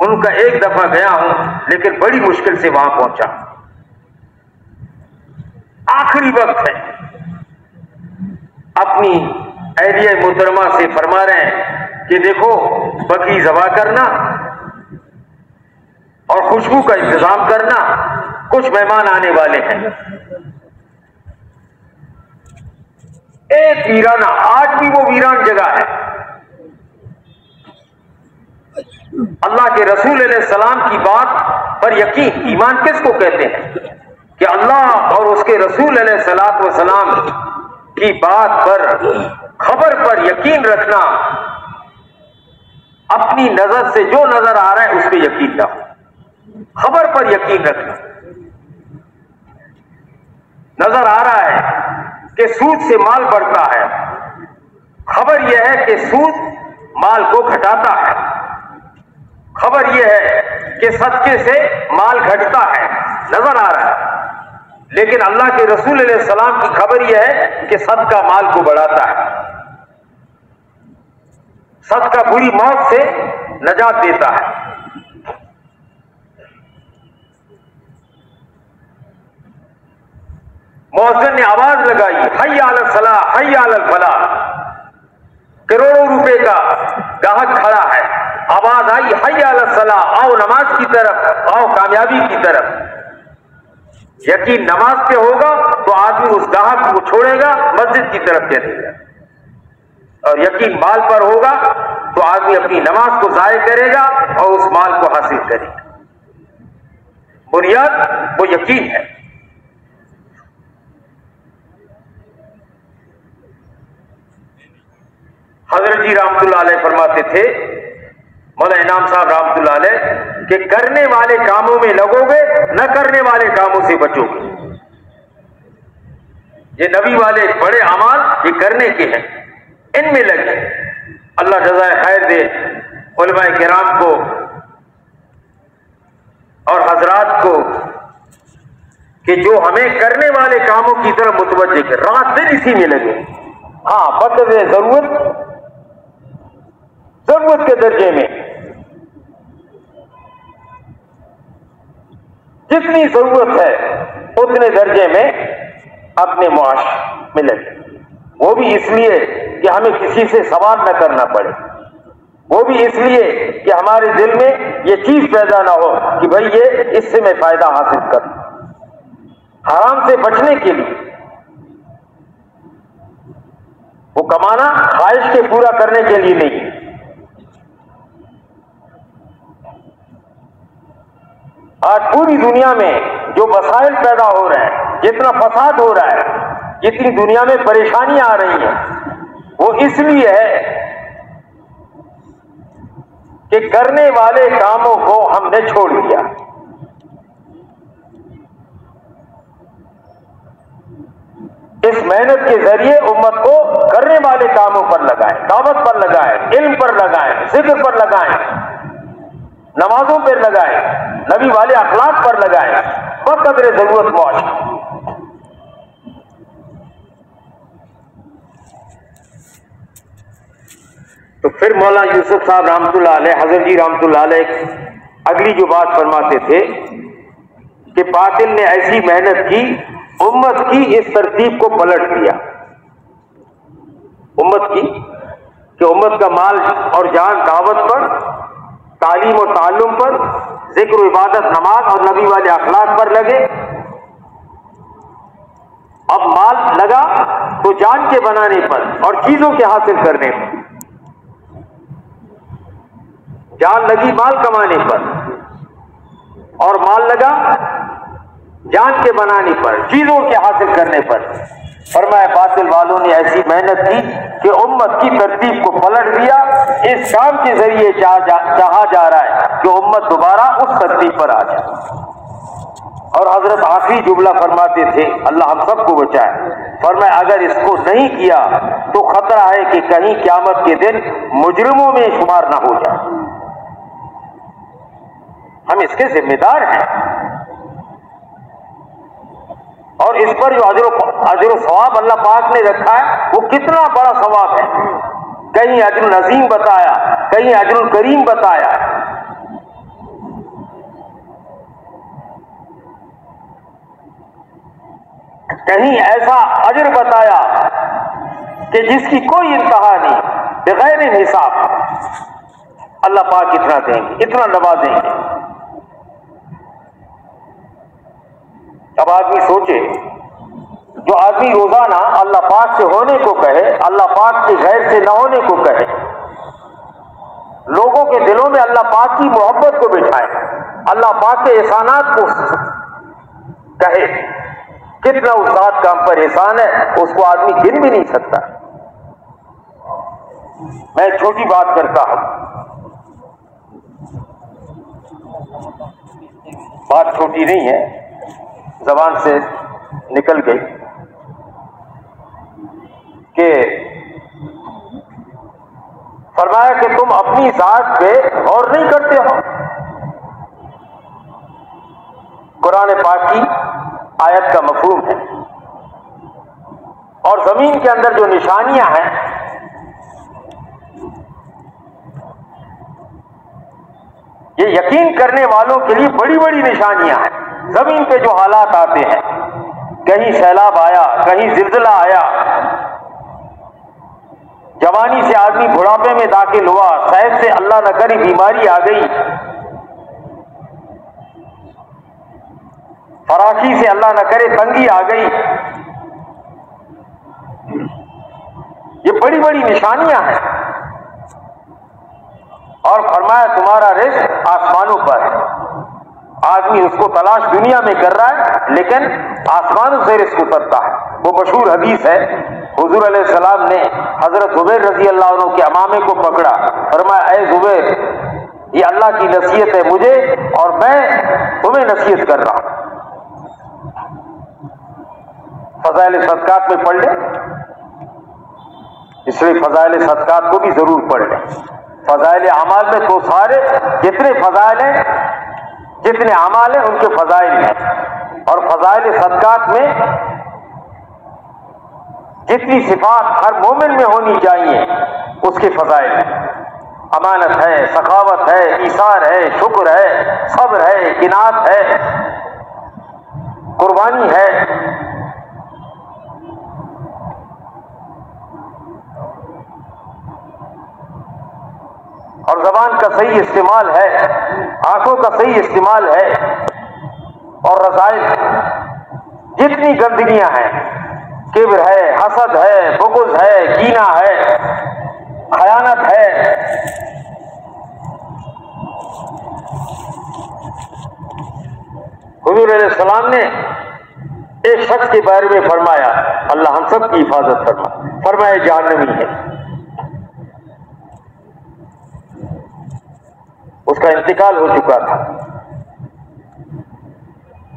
उनका एक दफ़ा गया हूँ, लेकिन बड़ी मुश्किल से वहाँ पहुँचा। आखिरी वक्त है। अपनी एहलिया मोहतरमा से फरमा रहे हैं कि देखो बकरी जबा करना और खुशबू का इंतज़ाम करना, कुछ मेहमान आने वाले हैं। एक वीराना, आज भी वो वीरान जगह है। अल्लाह के रसूल सलाम की बात पर यकीन, ईमान किसको कहते हैं? कि अल्लाह और उसके रसूल सलात सलाम की बात पर खबर पर यकीन रखना अपनी नज़र से जो नज़र आ रहा है उस पर यकीन ना खबर पर यकीन रखना। नज़र आ रहा है कि सूद से माल बढ़ता है। खबर यह है कि सूद माल को घटाता है। खबर यह है कि सदके से माल घटता है। नज़र आ रहा है। लेकिन अल्लाह के रसूल सलाम की खबर यह है कि सदका माल को बढ़ाता है। सदका बुरी मौत से नजात देता है। मोहसिन ने आवाज़ लगाई हई आल सलाह हई आल फला। करोड़ों रुपए का गाहक खड़ा है। आवाज़ आई हई आल सलाह, आओ नमाज़ की तरफ़, आओ कामयाबी की तरफ़। यकीन नमाज़ पे होगा तो आदमी उस गाहक को छोड़ेगा, मस्जिद की तरफ़ चलेगा और यकीन माल पर होगा तो आदमी अपनी नमाज़ को जाय करेगा और उस माल को हासिल करेगा। बुनियाद, वो यकीन है। हज़रत जी रामतुल्लाह फरमाते थे मौला इनाम साहब रामतुल्लाह के करने वाले कामों में लगोगे, न करने वाले कामों से बचोगे। ये नबी वाले बड़े अमाल ये करने के हैं। इनमें लगे। अल्लाह जजाय खैर दे कराम को और हजरात को कि जो हमें करने वाले कामों की तरफ़ मुतवजे कर। रात दिन इसी में लगे। हाँ बकद ज़रूरत। ज़रूरत के दर्जे में। जितनी ज़रूरत है, उतने दर्जे में अपने मुआश में लगे। वो भी इसलिए कि हमें किसी से सवाल न करना पड़े। वो भी इसलिए कि हमारे दिल में ये चीज़ पैदा ना हो कि भाई ये इससे मैं फ़ायदा हासिल कर। हराम से बचने के लिए वो कमाना ख्वाहिश के पूरा करने के लिए नहीं। आज पूरी दुनिया में जो मसाइल पैदा हो रहे हैं, जितना फसाद हो रहा है जितनी दुनिया में परेशानियाँ आ रही हैं वो इसलिए है कि करने वाले कामों को हमने छोड़ दिया। इस मेहनत के ज़रिए उम्मत को करने वाले कामों पर लगाएँ दावत पर लगाएँ इल्म पर लगाएँ ज़िक्र पर लगाएँ नमाजों पर लगाएँ, नबी वाले अखलाक पर लगाए बकदर ज़रूरत मौज तो फिर मौला यूसुफ साहब रामतुल्ला हजर जी रामतुल्ला अगली जो बात फरमाते थे कि पातिल ने ऐसी मेहनत की, उम्मत की, इस तरतीब को पलट दिया। उम्मत की कि उम्मत का माल और जान दावत पर, तालीम और ताल्लुम पर, ज़िक्र इबादत नमाज़ और नबी वाले अखलाक पर लगे। अब माल लगा तो जान के बनाने पर और चीज़ों के हासिल करने पर। जान लगी माल कमाने पर और माल लगा जान के बनाने पर चीज़ों के हासिल करने पर। फरमाया बातिल वालों ने ऐसी मेहनत की कि उम्मत की तरतीब को पलट दिया। इस काम के ज़रिए कहा जा, जा रहा है कि उम्मत दोबारा उस तरतीब पर आ जाए। और हज़रत आखिरी जुमला फरमाते थे अल्लाह हम सबको बचाए। फरमाया अगर इसको नहीं किया तो खतरा है कि कहीं क्यामत के दिन मुजरिमों में शुमार ना हो जाए। हम इसके जिम्मेदार हैं। और इस पर जो अजर अजर सवाब अल्लाह पाक ने रखा है, वो कितना बड़ा सवाब है। कहीं अजर नजीम बताया, कहीं अजर करीम बताया। कहीं ऐसा अजर बताया कि जिसकी कोई इंतहा नहीं, बगैर हिसाब। अल्लाह पाक इतना देंगे, इतना नवाजेंगे। अब आदमी सोचे, जो आदमी रोज़ाना अल्लाह पाक से होने को कहे, अल्लाह पाक के गैर से न होने को कहे, लोगों के दिलों में अल्लाह पाक की मोहब्बत को बिठाए, अल्लाह पाक के एहसानात को कहे, कितना उस बात का हम पर एहसान है, उसको आदमी गिन भी नहीं सकता। मैं छोटी बात करता हूँ। बात छोटी नहीं है जबान से निकल गई कि फरमाया कि तुम अपनी जात पे गौर नहीं करते हो। कुरान पाक की आयत का मफहूम है। और ज़मीन के अंदर जो निशानियाँ हैं, ये यकीन करने वालों के लिए बड़ी बड़ी निशानियाँ हैं। ज़मीन पे जो हालात आते हैं, कहीं सैलाब आया, कहीं जिलजिला आया, जवानी से आदमी बुढ़ापे में दाखिल हुआ, शायद से अल्लाह न करी बीमारी आ गई। फराखी से अल्लाह न करे तंगी आ गई। ये बड़ी बड़ी निशानियाँ हैं। और फरमाया, तुम्हारा रिस्क आसमानों पर है। आदमी उसको तलाश दुनिया में कर रहा है, लेकिन आसमान से रिस्क उतरता है वो मशहूर हदीस है। हजूर सलाम ने हज़रत जुबैर रज़ी अल्लाह के अमामे को पकड़ा। फरमाया, ए जुबैर, ये अल्लाह की नसीहत है मुझे और मैं तुम्हें नसीहत कर रहा हूँ। फजाइल सदकात में पढ़ ले। इसलिए फजाइल सदकात को भी ज़रूर पढ़ ले। फजाइल अमाल में तो सारे जितने फजाइल हैं जितने अमाल हैं, उनके फजाइल हैं। और फजाइल सदकात में जितनी सिफात हर मोमिन में होनी चाहिए, उसके फजाइल हैं। अमानत है, सखावत है, ईसार है, शुक्र है, सब्र है किनात है, कुर्बानी है। और जबान का सही इस्तेमाल है, आँखों का सही इस्तेमाल है, और रसायन जितनी गंदगियाँ हैं, किब्र है, हसद है, बुगुज है, कीना है, खयानत है, हजूर सलाम ने एक शख्स के बारे में फरमाया, अल्लाह हम सब की हिफाजत फरमा फरमाए जानवी है। उसका इंतकाल हो चुका था।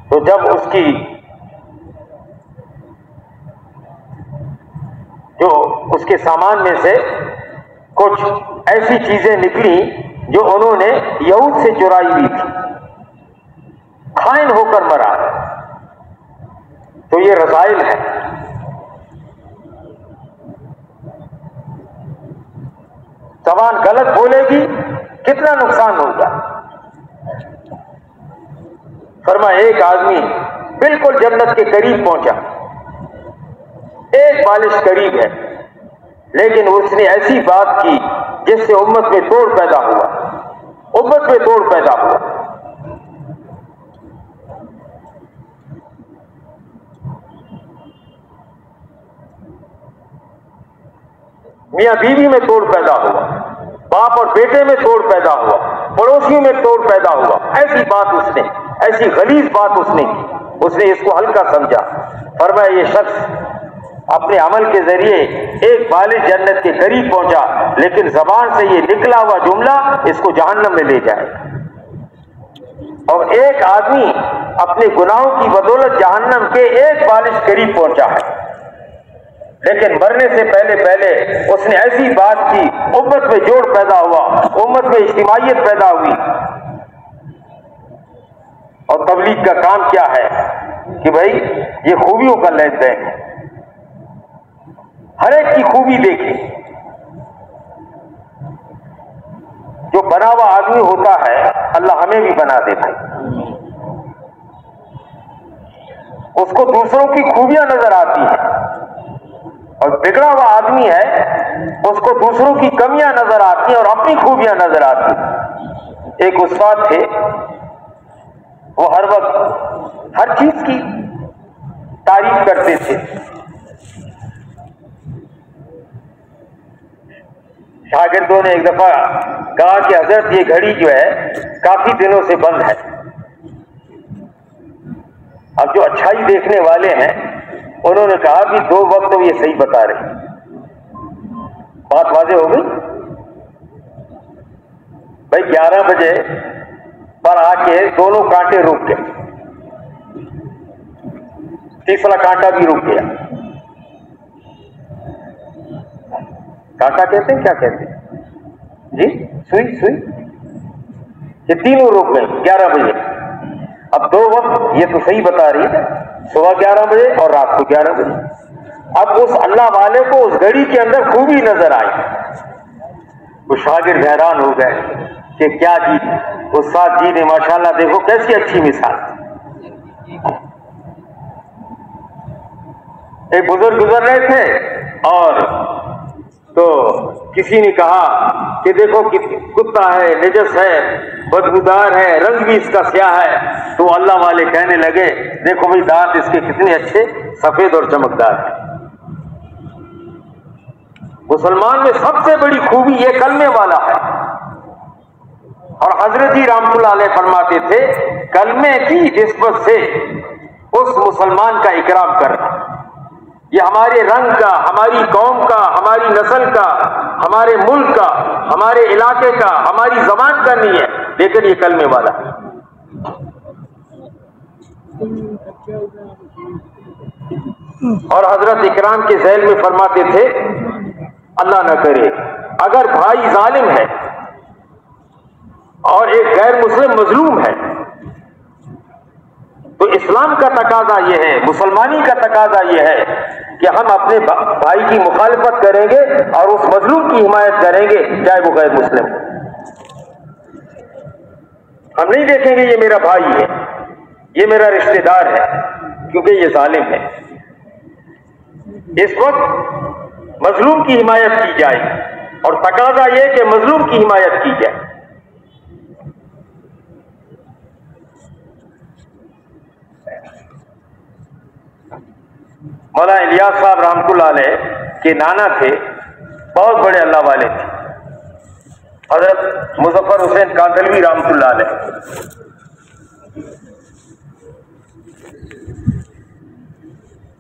तो जब उसकी जो उसके सामान में से कुछ ऐसी चीज़ें निकली जो उन्होंने यहूद से चुराई हुई थी। खाइन होकर मरा। तो ये रसायल है। जबान गलत बोलेगी कितना नुकसान होगा फरमा, एक आदमी बिल्कुल जन्नत के करीब पहुँचा। एक बालिश करीब है, लेकिन उसने ऐसी बात की जिससे उम्मत में तोड़ पैदा हुआ। उम्मत में तोड़ पैदा हुआ। मियाँ बीवी में तोड़ पैदा हुआ। बाप और बेटे में तोड़ पैदा हुआ, पड़ोसियों में तोड़ पैदा हुआ। ऐसी बात उसने, ऐसी गलीज बात उसने उसने इसको हल्का समझा। फरमाया, ये शख्स अपने अमल के ज़रिए एक बालिश जन्नत के करीब पहुँचा, लेकिन जबान से ये निकला हुआ जुमला इसको जहन्नम में ले जाए। और एक आदमी अपने गुनाहों की बदौलत जहन्नम के एक बालिश करीब पहुँचा है। लेकिन मरने से पहले पहले उसने ऐसी बात की, उम्मत में जोड़ पैदा हुआ, उम्मत में इज्तिमाइत पैदा हुई। और तबलीग का काम क्या है कि भाई, ये खूबियों का लेन देन है। हर एक की खूबी देखे जो बना हुआ आदमी होता है, अल्लाह हमें भी बना दे भाई। उसको दूसरों की खूबियाँ नज़र आती हैं। और बिगड़ा हुआ आदमी है, उसको दूसरों की कमियाँ नज़र आती हैं और अपनी खूबियाँ नज़र आती एक उस्ताद थे, वो हर वक्त हर चीज़ की तारीफ़ करते थे। शागिर्दों ने एक दफ़ा कहा कि, हज़रत, ये घड़ी जो है, काफ़ी दिनों से बंद है। अब जो अच्छाई देखने वाले हैं उन्होंने कहा कि दो वक्त ये सही बता रहे बात वाजे हो गई? भाई 11 बजे पर आके दोनों कांटे रुक गए। तीसरा कांटा भी रुक गया। कांटा कहते हैं, क्या कहते हैं? जी, सुई सुई। ये तीनों रुक गए 11 बजे। अब दो वक्त, ये तो सही बता रही है सुबह ग्यारह बजे और रात को ग्यारह बजे। अब उस अल्लाह वाले को उस घड़ी के अंदर खूबी नज़र आई। वो शागिर हैरान हो गए कि क्या जी, उस साथ जी ने, माशाल्लाह देखो कैसी अच्छी मिसाल। एक बुज़ुर्ग गुजर रहे थे और तो किसी ने कहा कि देखो कि कुत्ता है, निजस है, बदबूदार है, रंग भी इसका स्याह है। तो अल्लाह वाले कहने लगे, देखो भाई, दांत इसके कितने अच्छे, सफ़ेद और चमकदार है। मुसलमान में सबसे बड़ी खूबी ये कलमे वाला है। और हज़रत जी रामतुल्ला फरमाते थे, कलमे की निस्बत से उस मुसलमान का इकराम करना। ये हमारे रंग का, हमारी कौम का, हमारी नस्ल का, हमारे मुल्क का, हमारे इलाके का, हमारी जबान का नहीं है, लेकिन ये कलमे वाला और हज़रत इकराम के जैल में फरमाते थे, अल्लाह न करे, अगर भाई जालिम है और एक गैर मुस्लिम मजलूम है तो इस्लाम का तकाजा यह है, मुसलमानी का तकाजा यह है कि हम अपने भाई की मुखालफत करेंगे और उस मजलूम की हिमायत करेंगे, चाहे वो गैर मुस्लिम हो। हम नहीं देखेंगे ये मेरा भाई है, ये मेरा रिश्तेदार है, क्योंकि ये जालिम है। इस वक्त मजलूम की हिमायत की जाए और तकाजा यह कि मजलूम की हिमायत की जाए। मौला इलियास साहब रहमतुल्लाह के नाना थे, बहुत बड़े अल्लाह वाले थे। हज़रत मुजफ्फर हुसैन कादलवी रहमतुल्लाह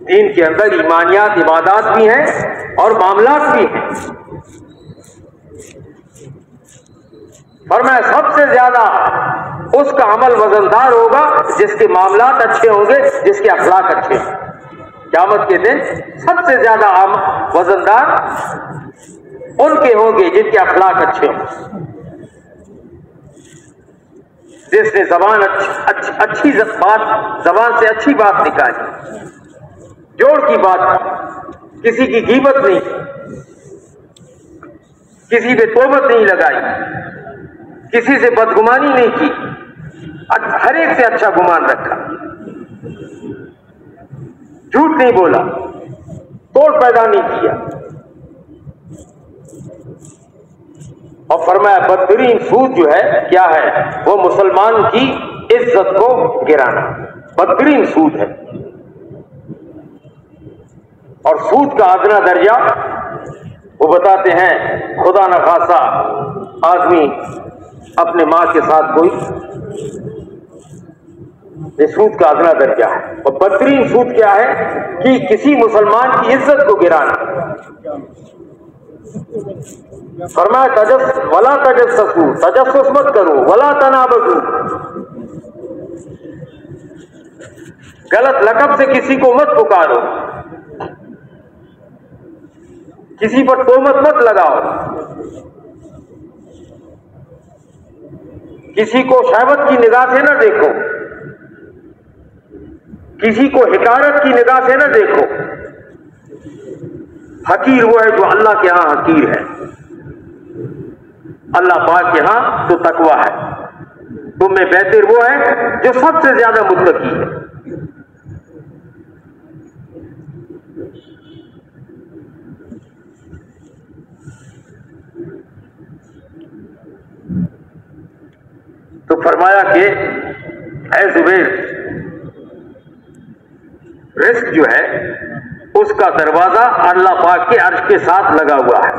दीन के अंदर ईमानियात, इबादत भी हैं और मामला भी हैं। मैं सबसे ज़्यादा उसका अमल वजनदार होगा जिसके मामला अच्छे होंगे, जिसके अखलाक अच्छे होंगे। क्यामत के दिन सबसे ज़्यादा आम वजनदार उनके होंगे जिनके अखलाक अच्छे हों। जिसने जबान अच्छी, अच्छी, बात जबान से अच्छी बात निकाली। जोड़ की बात किसी की कीमत नहीं किसी पे तोबत नहीं लगाई किसी से बदगुमानी नहीं की हर एक से अच्छा गुमान रखा। झूठ नहीं बोला, तोड़ पैदा नहीं किया। और फरमाया, बदतरीन सूद जो है, क्या है? वो मुसलमान की इज़्ज़त को गिराना। बदतरीन सूद है। और सूद का अदना दर्जा वो बताते हैं, खुदा न खासा, आदमी अपने माँ के साथ कोई ये सूद का अदना दर्जा है। और बदतरीन सूद क्या है कि किसी मुसलमान की इज़्ज़त को गिराना फरमाया, तजस, वला तजस्सू तजस्सुस मत करो, वला तनाबजू गलत लकब से किसी को मत पुकारो। किसी पर तोमत मत लगाओ। किसी को शहबत की निगाह से ना देखो। किसी को हिकारत की निगाह से ना देखो। हकीर वो है जो अल्लाह के यहाँ हकीर है। अल्लाह पाक के यहाँ तो तकवा है। तुम में बेहतर वो है जो सबसे ज़्यादा मुतकी है। तो फरमाया कि, ऐ जुबेर रिस्क जो है, उसका दरवाज़ा अल्लाह पाक के अर्श के साथ लगा हुआ है।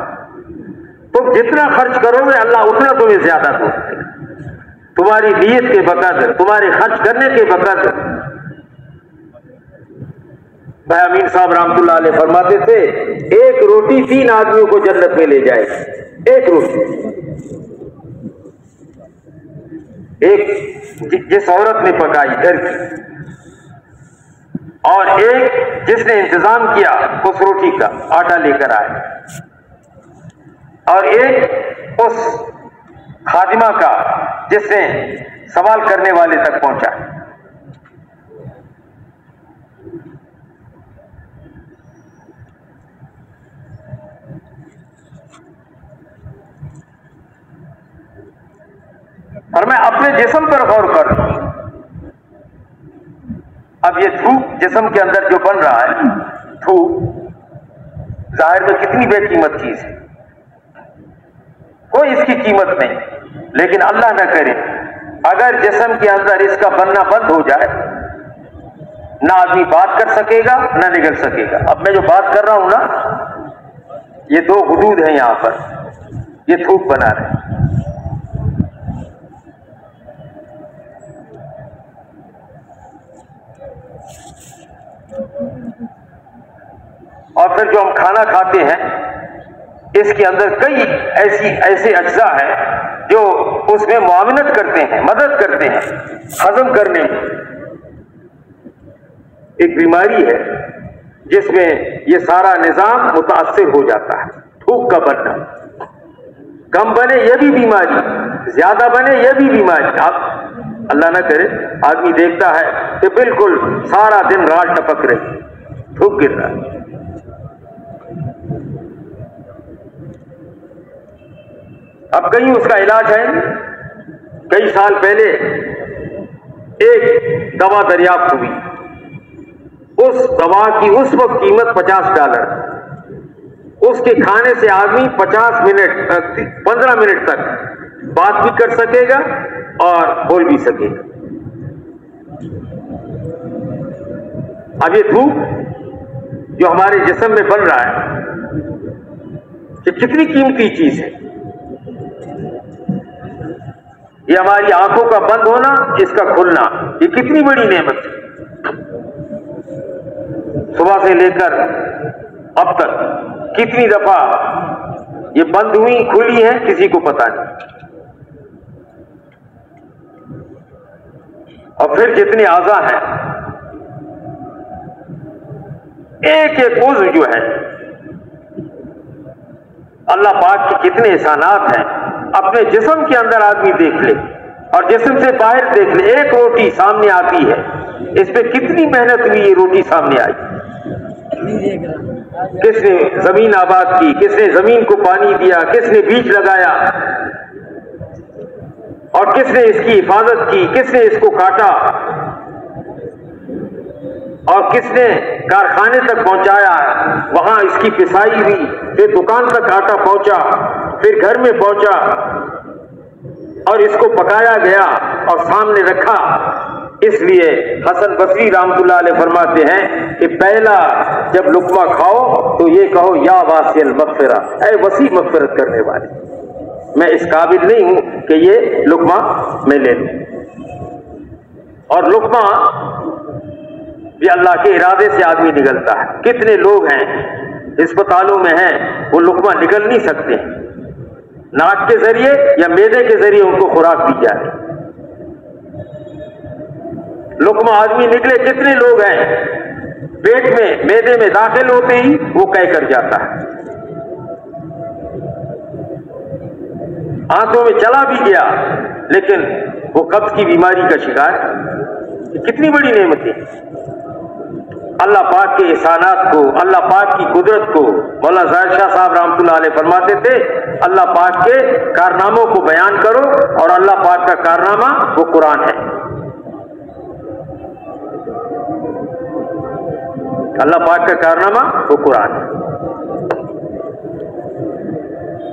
तुम जितना खर्च करोगे, अल्लाह उतना तुम्हें ज़्यादा दो तुम्हारी नीयत के बकदर तुम्हारे खर्च करने के बकदर भाई अमीन साहब रामतुल्लाह फरमाते थे, एक रोटी तीन आदमियों को जन्नत में ले जाएगी एक रोटी। एक जिस औरत ने पकाई, घर की। और एक जिसने इंतज़ाम किया, उस रोटी का आटा लेकर आए। और एक उस खादिमा का जिसने सवाल करने वाले तक पहुँचा। और मैं अपने जिसम पर गौर कर अब ये धूप जिसम के अंदर जो बन रहा है, धूप, ज़ाहिर में कितनी बेकीमत चीज़ है कोई इसकी कीमत नहीं। लेकिन अल्लाह न करे, अगर जिसम के अंदर इसका बनना बंद हो जाए, ना आदमी बात कर सकेगा, ना निकल सकेगा। अब मैं जो बात कर रहा हूँ ना, ये दो हदूद है यहाँ पर। ये थूक बना रहे और फिर जो हम खाना खाते हैं, इसके अंदर कई ऐसी, ऐसे अज्जा हैं जो उसमें मुआवनत करते हैं, मदद करते हैं, हजम करने में। एक बीमारी है जिसमें ये सारा निज़ाम मुतासर हो जाता है थूक का बनना कम बने यह भी बीमारी, ज़्यादा बने यह भी बीमारी। आप, अल्लाह ना करे, आदमी देखता है कि बिल्कुल सारा दिन रात टपक रही थूक गिर रहा है। अब कहीं उसका इलाज है? कई साल पहले एक दवा दरियाफ्त हुई। उस दवा की उस वक्त कीमत 50 डॉलर। उसके खाने से आदमी 50 मिनट 15 मिनट तक बात भी कर सकेगा और बोल भी सकेगा। अब ये धूप जो हमारे जिसम में बन रहा है, ये कितनी कीमती चीज़ है? ये हमारी आँखों का बंद होना इसका खुलना। ये कितनी बड़ी नेमत है। सुबह से लेकर अब तक कितनी दफ़ा ये बंद हुई, खुली है, किसी को पता नहीं। और फिर जितने आजा हैं एक एक उज जो है, अल्लाह पाक के कितने एहसानात हैं अपने जिसम के अंदर आदमी देख ले और जिसम से बाहर देख ले, एक रोटी सामने आती है। इस पे कितनी मेहनत हुई ये रोटी सामने आई? किसने ज़मीन आबाद की, किसने ज़मीन को पानी दिया, किसने बीज लगाया? और किसने इसकी हिफाजत की, किसने इसको काटा? और किसने कारखाने तक पहुँचाया? वहाँ इसकी पिसाई हुई, फिर दुकान तक आटा पहुँचा, फिर घर में पहुँचा और इसको पकाया गया और सामने रखा। इसलिए हसन बसरी रामतुल्लाह फरमाते हैं कि पहला जब लुकमा खाओ तो ये कहो, या वासियल मगफिरा, ऐ वसी मगफिरत करने वाले। मैं इस काबिल नहीं हूँ कि ये लुकमा मैं ले लूँ। और लुकमा भी अल्लाह के इरादे से आदमी निकलता है। कितने लोग हैं, अस्पतालों में हैं, वो लुकमा निकल नहीं सकते। नाक के ज़रिए या मेदे के ज़रिए उनको खुराक दी जाए। लुकमा आदमी निकले, कितने लोग हैं, पेट में, मेदे में दाखिल होते ही वो कह कर जाता है। आँखों में चला भी गया, लेकिन वो कब्ज की बीमारी का शिकार कितनी बड़ी नेमत है। अल्लाह पाक के एहसानात को, अल्लाह पाक की कुदरत को, मौला ज़ाहिर शाह साहब रहमतुल्लाह फरमाते थे, अल्लाह पाक के कारनामों को बयान करो और अल्लाह पाक का कारनामा वो कुरान है। अल्लाह पाक का कारनामा वो कुरान है।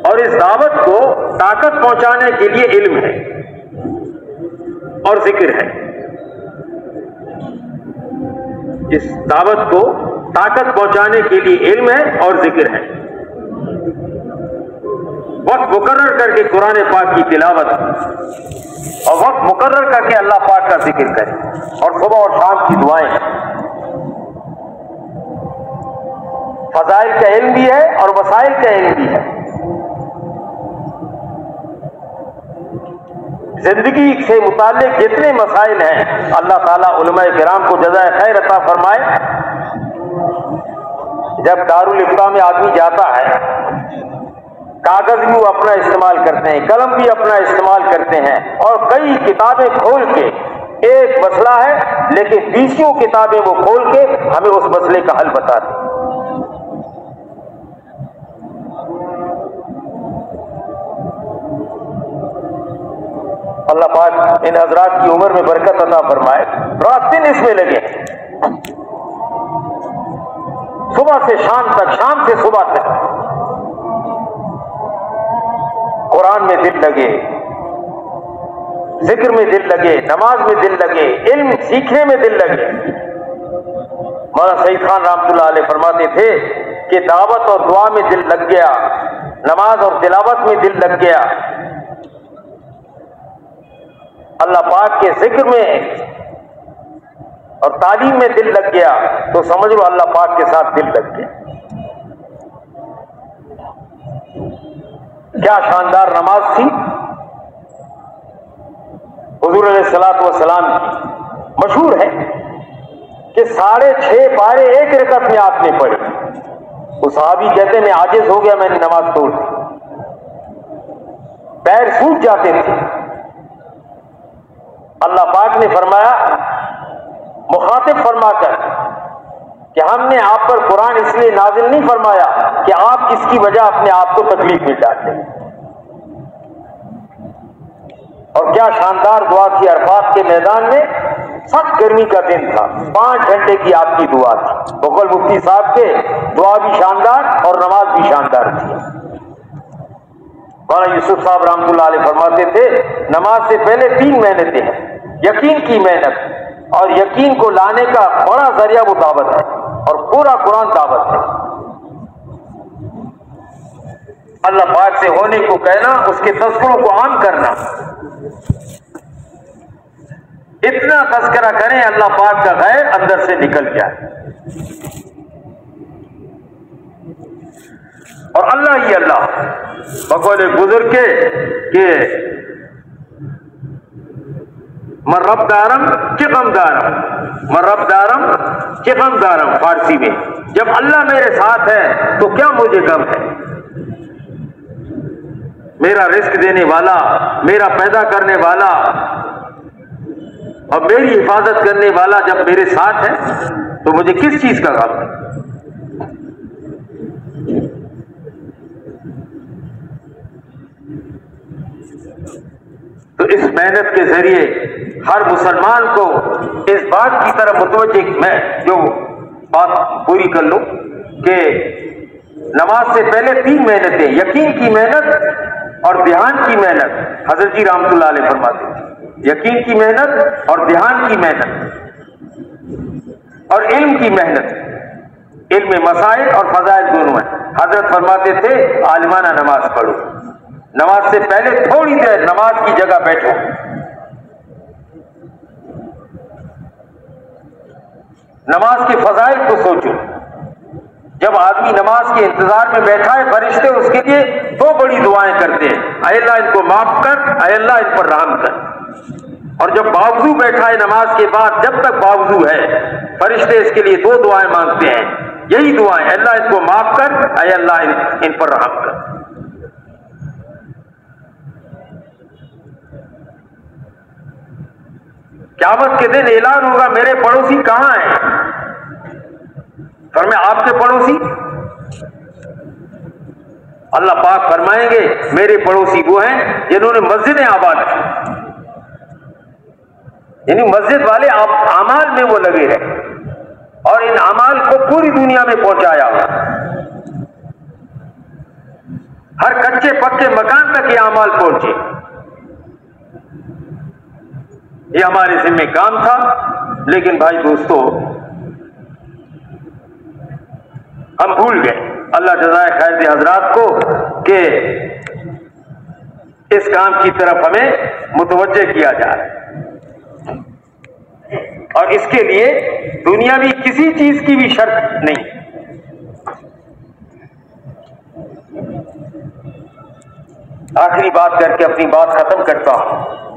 और इस दावत को ताकत पहुँचाने के लिए इल्म है और ज़िक्र है। इस दावत को ताकत पहुँचाने के लिए इल्म है और ज़िक्र है। वक्त मुकर्र करके कुरान पाक की तिलावत और वक्त मुकर्र करके अल्लाह पाक का ज़िक्र करें। और सुबह और शाम की दुआएँ फजाइल का इल्म भी है और वसाइल का इल्म भी है। ज़िंदगी से मुतालिक जितने मसाइल हैं, अल्लाह ताला कराम को जजाय खैर अता फरमाए। जब दारुल इफ्ता में आदमी जाता है, कागज़ भी वो अपना इस्तेमाल करते हैं, कलम भी अपना इस्तेमाल करते हैं और कई किताबें खोल के, एक मसला है, लेकिन बीसियों किताबें वो खोल के हमें उस मसले का हल बताते हैं अल्लाह पाक इन हजरात की उम्र में बरकत अता फरमाए। रात दिन इसमें लगे। सुबह से शाम तक, शाम से सुबह तक। कुरान में दिल लगे, ज़िक्र में दिल लगे, नमाज़ में दिल लगे, इल्म सीखने में दिल लगे। मौलाना सईद खान रामतुल्लाह फरमाते थे कि दावत और दुआ में दिल लग गया, नमाज़ और तिलावत में दिल लग गया। अल्लाह पाक के ज़िक्र में और तालीम में दिल लग गया तो समझ लो अल्लाह पाक के साथ दिल लग गया। क्या शानदार नमाज़ थी। हजूर सलात सलाम की मशहूर है कि साढ़े छह पारे एक रकत में आपने पढ़े। वो साहबी कहते, मैं आजिज हो गया, मैंने नमाज़ तोड़ दी। पैर सूख जाते थे। अल्लाह पाक ने फरमाया, मुखातिब फरमाकर कि हमने आप पर कुरान इसलिए नाजिल नहीं फरमाया कि आप किसकी वजह अपने आप को तकलीफ़ में डालते और क्या शानदार दुआ थी अरफात के मैदान में? सख्त गर्मी का दिन था। पाँच घंटे की आपकी दुआ थी। मुगल मुफ्ती साहब के दुआ भी शानदार और नमाज़ भी शानदार थी। मौलाना यूसुफ साहब रहमतुल्लाह फरमाते थे, नमाज़ से पहले तीन मेहनतें हैं यकीन की मेहनत और यकीन को लाने का बड़ा ज़रिया वो दावत है और पूरा कुरान दावत है। अल्लाह पाक से होने को कहना, उसके तस्करों को आम करना। इतना तस्करा करें, अल्लाह पाक का गैर अंदर से निकल जाए। और अल्लाह ही अल्लाह। बकौल के कि मर्रब दारम चिकम दारम। रब दारम चिकम दारम फारसी में। जब अल्लाह मेरे साथ है तो क्या मुझे गम है? मेरा रिस्क देने वाला, मेरा पैदा करने वाला, और मेरी हिफाजत करने वाला जब मेरे साथ है तो मुझे किस चीज़ का गम है? तो इस मेहनत के ज़रिए हर मुसलमान को इस बात की तरफ़ मुतवज मैं जो बात पूरी कर लूँ कि नमाज़ से पहले तीन मेहनतें, यकीन की मेहनत और ध्यान की मेहनत, हज़रत जी रामतुल्लाह फरमाते यकीन की मेहनत और ध्यान की मेहनत और इल्म की मेहनत। इल्म मसाइल और फजाइल दोनों है। हज़रत फरमाते थे, आलमाना नमाज़ पढ़ो। नमाज़ से पहले थोड़ी देर नमाज़ की जगह बैठो। नमाज़ के फजाइल को सोचो। जब आदमी नमाज़ के इंतज़ार में बैठा है फरिश्ते उसके लिए दो बड़ी दुआएँ करते हैं। अल्लाह इनको माफ़ कर अल्लाह इन पर राम कर। और जब बावजू बैठा है नमाज़ के बाद जब तक बावजू है फरिश्ते इसके लिए दो दुआएँ मांगते हैं। यही दुआएँ अल्लाह इनको माफ़ कर अल्लाह इन, पर रहम कर। क्यामत के दिन ऐलान होगा, मेरे पड़ोसी कहाँ है? पर मैं आपके पड़ोसी? अल्लाह पाक फरमाएँगे, मेरे पड़ोसी वो हैं जिन्होंने मस्जिदें आबाद की। यानी मस्जिद वाले अमाल में वो लगे रहे और इन अमाल को पूरी दुनिया में पहुँचाया हर कच्चे पक्के मकान तक ये अमाल पहुँचे। ये हमारे जिम्मे काम था, लेकिन भाई दोस्तों, हम भूल गए। अल्लाह जजाय खैर हजरात को कि इस काम की तरफ़ हमें मुतवजह किया जाए। और इसके लिए दुनिया में किसी चीज़ की भी शर्त नहीं। आखिरी बात करके अपनी बात खत्म करता हूँ।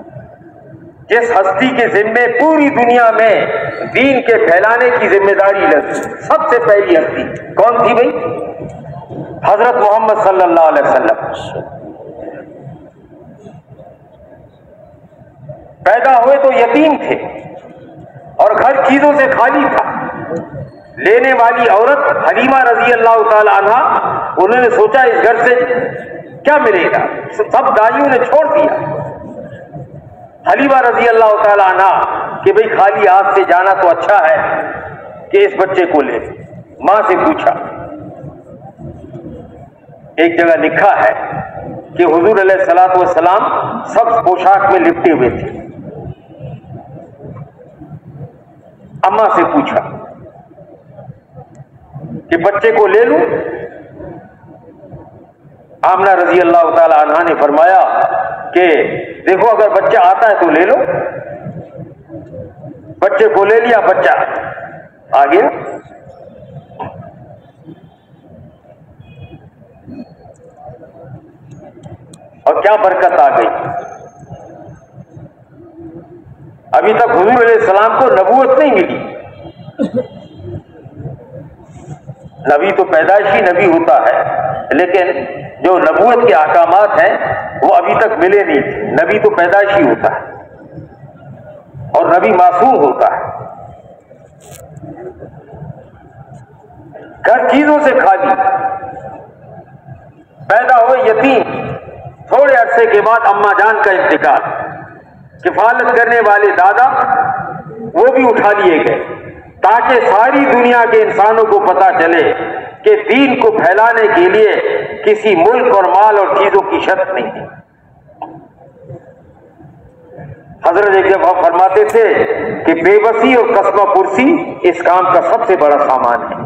जिस हस्ती के जिम्मे पूरी दुनिया में दीन के फैलाने की ज़िम्मेदारी लगी, सबसे पहली हस्ती कौन थी भाई? हज़रत मोहम्मद सल्लल्लाहु अलैहि वसल्लम। पैदा हुए तो यतीम थे और घर चीज़ों से खाली था। लेने वाली औरत हलीमा रज़ी अल्लाह तला उन्होंने सोचा इस घर से क्या मिलेगा? सब दाइयों ने छोड़ दिया। हलीमा रज़ी अल्लाह तला कि भाई खाली हाथ से जाना तो अच्छा है कि इस बच्चे को ले। माँ से पूछा। एक जगह लिखा है कि हुजूर सलाम सब पोशाक में लिपटे हुए थे। अम्मा से पूछा कि बच्चे को ले लू? आमना रज़ी अल्लाह तला ने फरमाया कि, देखो, अगर बच्चा आता है तो ले लो। बच्चे को ले लिया बच्चा। आ गया और क्या बरकत आ गई। अभी तक हजूर सलाम को नबूत नहीं मिली। नबी तो पैदाइशी नबी होता है, लेकिन जो नबूत के अहकाम हैं, वो अभी तक मिले नहीं। नबी तो पैदाइशी होता है। और नबी मासूम होता है। घर चीज़ों से खाली। पैदा हुए यतीम, थोड़े अरसे के बाद अम्मा जान का इंतकाल किफालत करने वाले दादा, वो भी उठा लिए गए, ताकि सारी दुनिया के इंसानों को पता चले कि दीन को फैलाने के लिए किसी मुल्क और माल और चीज़ों की शर्त नहीं है हज़रत एक जब हम फरमाते थे कि बेबसी और कस्मा कुर्सी इस काम का सबसे बड़ा सामान है।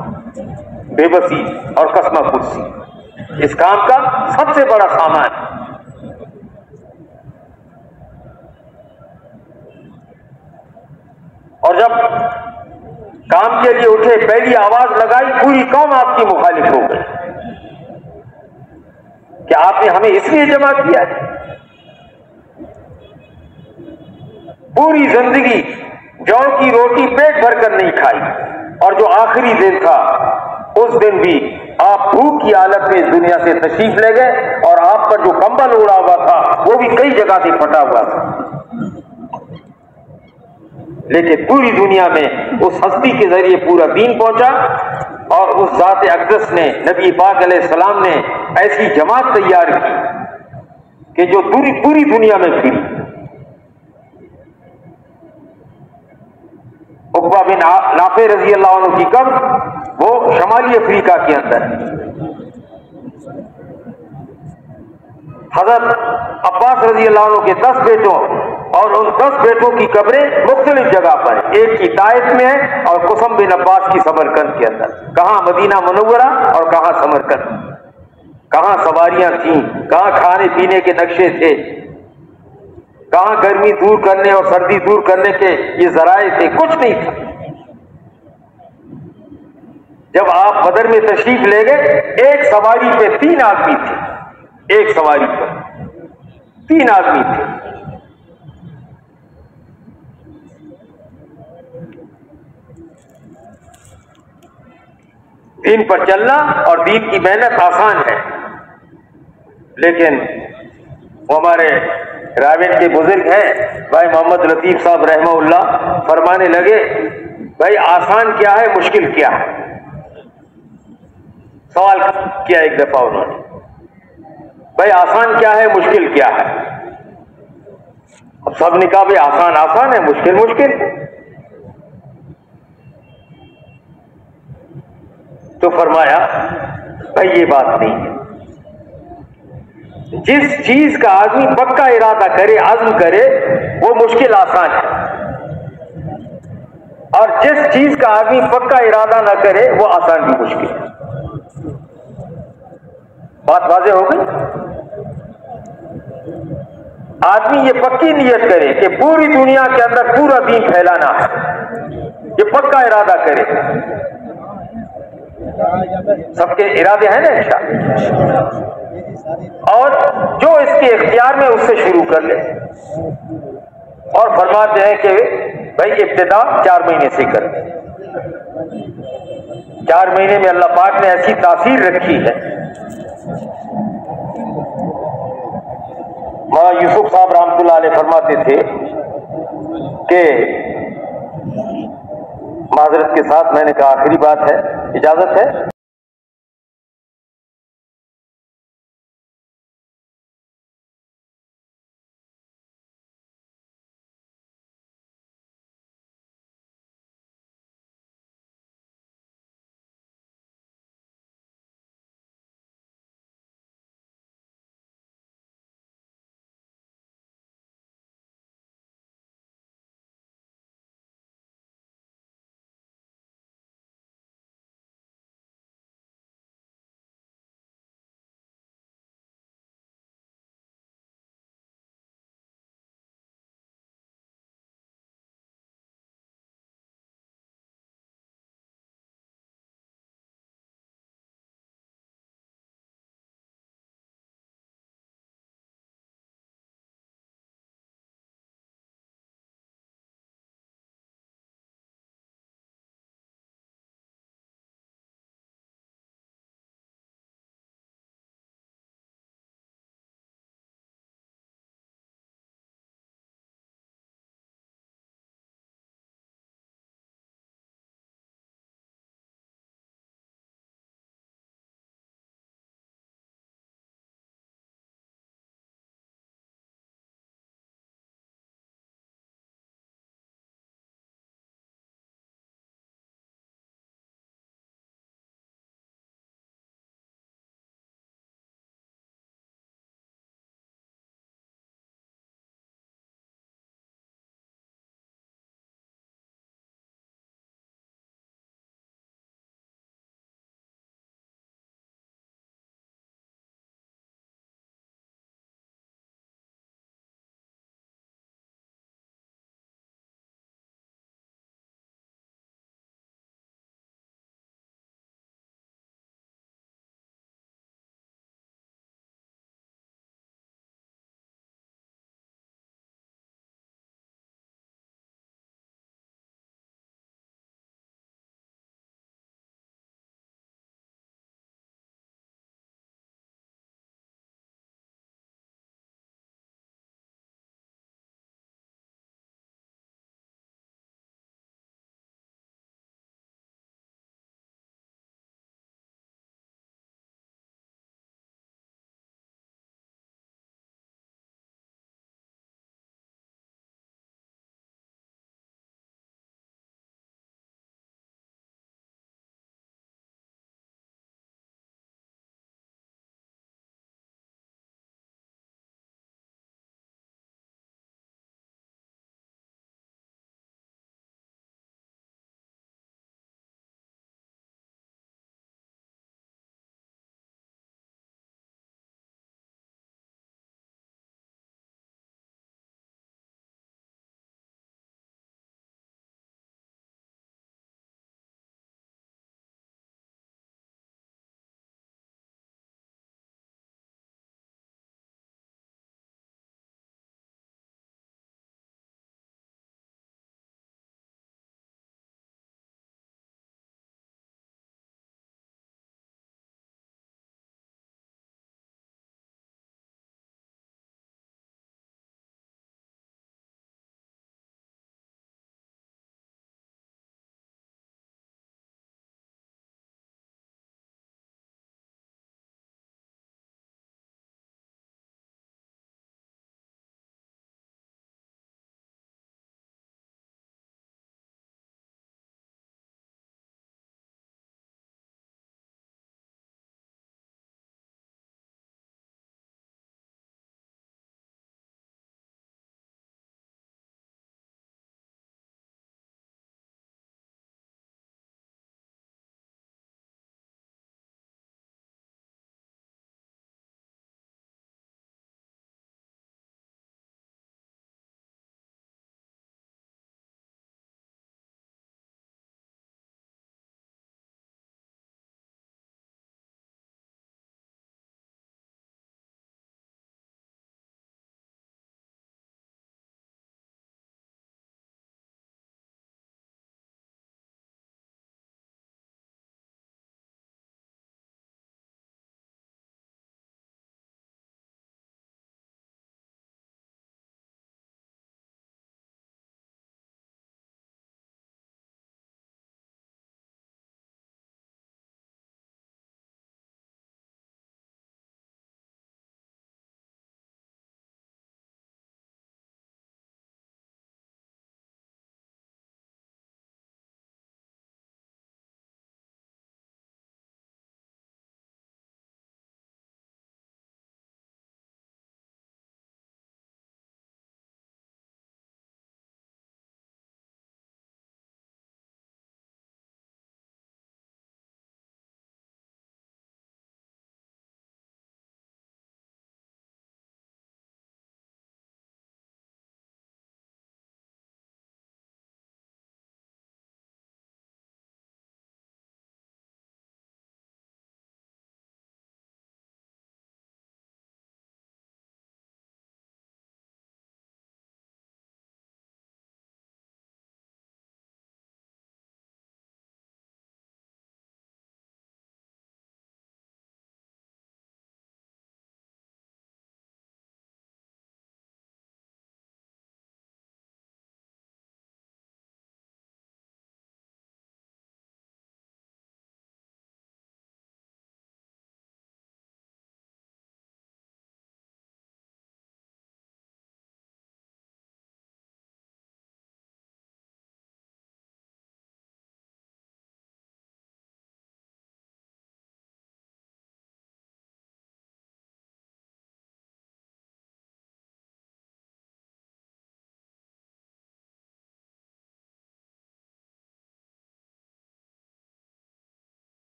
बेबसी और कस्मा कुर्सी इस काम का सबसे बड़ा सामान है। और जब काम के लिए उठे पहली आवाज़ लगाई, पूरी कौम आपकी मुखालिफ हो गई। कि आपने हमें इसलिए जमा किया है? पूरी ज़िंदगी जौ की रोटी पेट भरकर नहीं खाई, और जो आखिरी दिन था, उस दिन भी आप भूख की हालत में इस दुनिया से तशीफ ले गए, और आप पर जो कंबल उड़ा हुआ था, वो भी कई जगह से फटा हुआ था। लेकिन पूरी दुनिया में उस हस्ती के ज़रिए पूरा दीन पहुँचा और उस ज़ात अकदस ने, नबी पाक सलाम ने ऐसी जमात तैयार की कि जो पूरी पूरी दुनिया में फिरी। उकबा बिन नाफे रज़ी अल्लाह की कब वो शमाली अफ्रीका के अंदर। हज़रत अब्बास रज़ी अल्लाह के दस बेटों और उन दस बेटों की कब्रें मुख्तलिफ़ जगह पर, एक की ताइफ में है और कुसम बिन अब्बास की समरकंद के अंदर। कहा मदीना मनोवरा और कहा समरकंद? कहाँ सवारियाँ थीं? कहाँ खाने पीने के नक्शे थे? कहाँ गर्मी दूर करने और सर्दी दूर करने के ये जराए थे? कुछ नहीं था। जब आप बदर में तशरीफ़ ले गए, एक सवारी पे तीन आदमी थे। एक सवारी पर तीन आदमी थे। दीन पर चलना और दीन की मेहनत आसान है। लेकिन वो हमारे रावेन के बुज़ुर्ग हैं, भाई मोहम्मद लतीफ साहब रहमा फरमाने लगे, भाई, आसान क्या है, मुश्किल क्या है? सवाल किया एक दफ़ा उन्होंने, भाई, आसान क्या है, मुश्किल क्या है? अब सबने कहा, भाई, आसान आसान है, मुश्किल मुश्किल। तो फरमाया, भाई, ये बात नहीं है। जिस चीज़ का आदमी पक्का इरादा करे आज़म करे, वो मुश्किल आसान है। और जिस चीज़ का आदमी पक्का इरादा ना करे, वो आसान भी मुश्किल है। बात वाजे हो गई? आदमी ये पक्की नियत करे कि पूरी दुनिया के अंदर पूरा दीन फैलाना है। ये पक्का इरादा करे। सबके इरादे हैं ना इंशा और जो इसके इख्तियार में उससे शुरू कर ले। और फरमाते हैं कि भाई इब्तदा चार महीने से कर चार महीने में अल्लाह पाक ने ऐसी तासीर रखी है। मौला यूसुफ साहब रहमतुल्लाह फरमाते थे कि माजरत के साथ मैंने कहा आखिरी बात है इजाज़त है।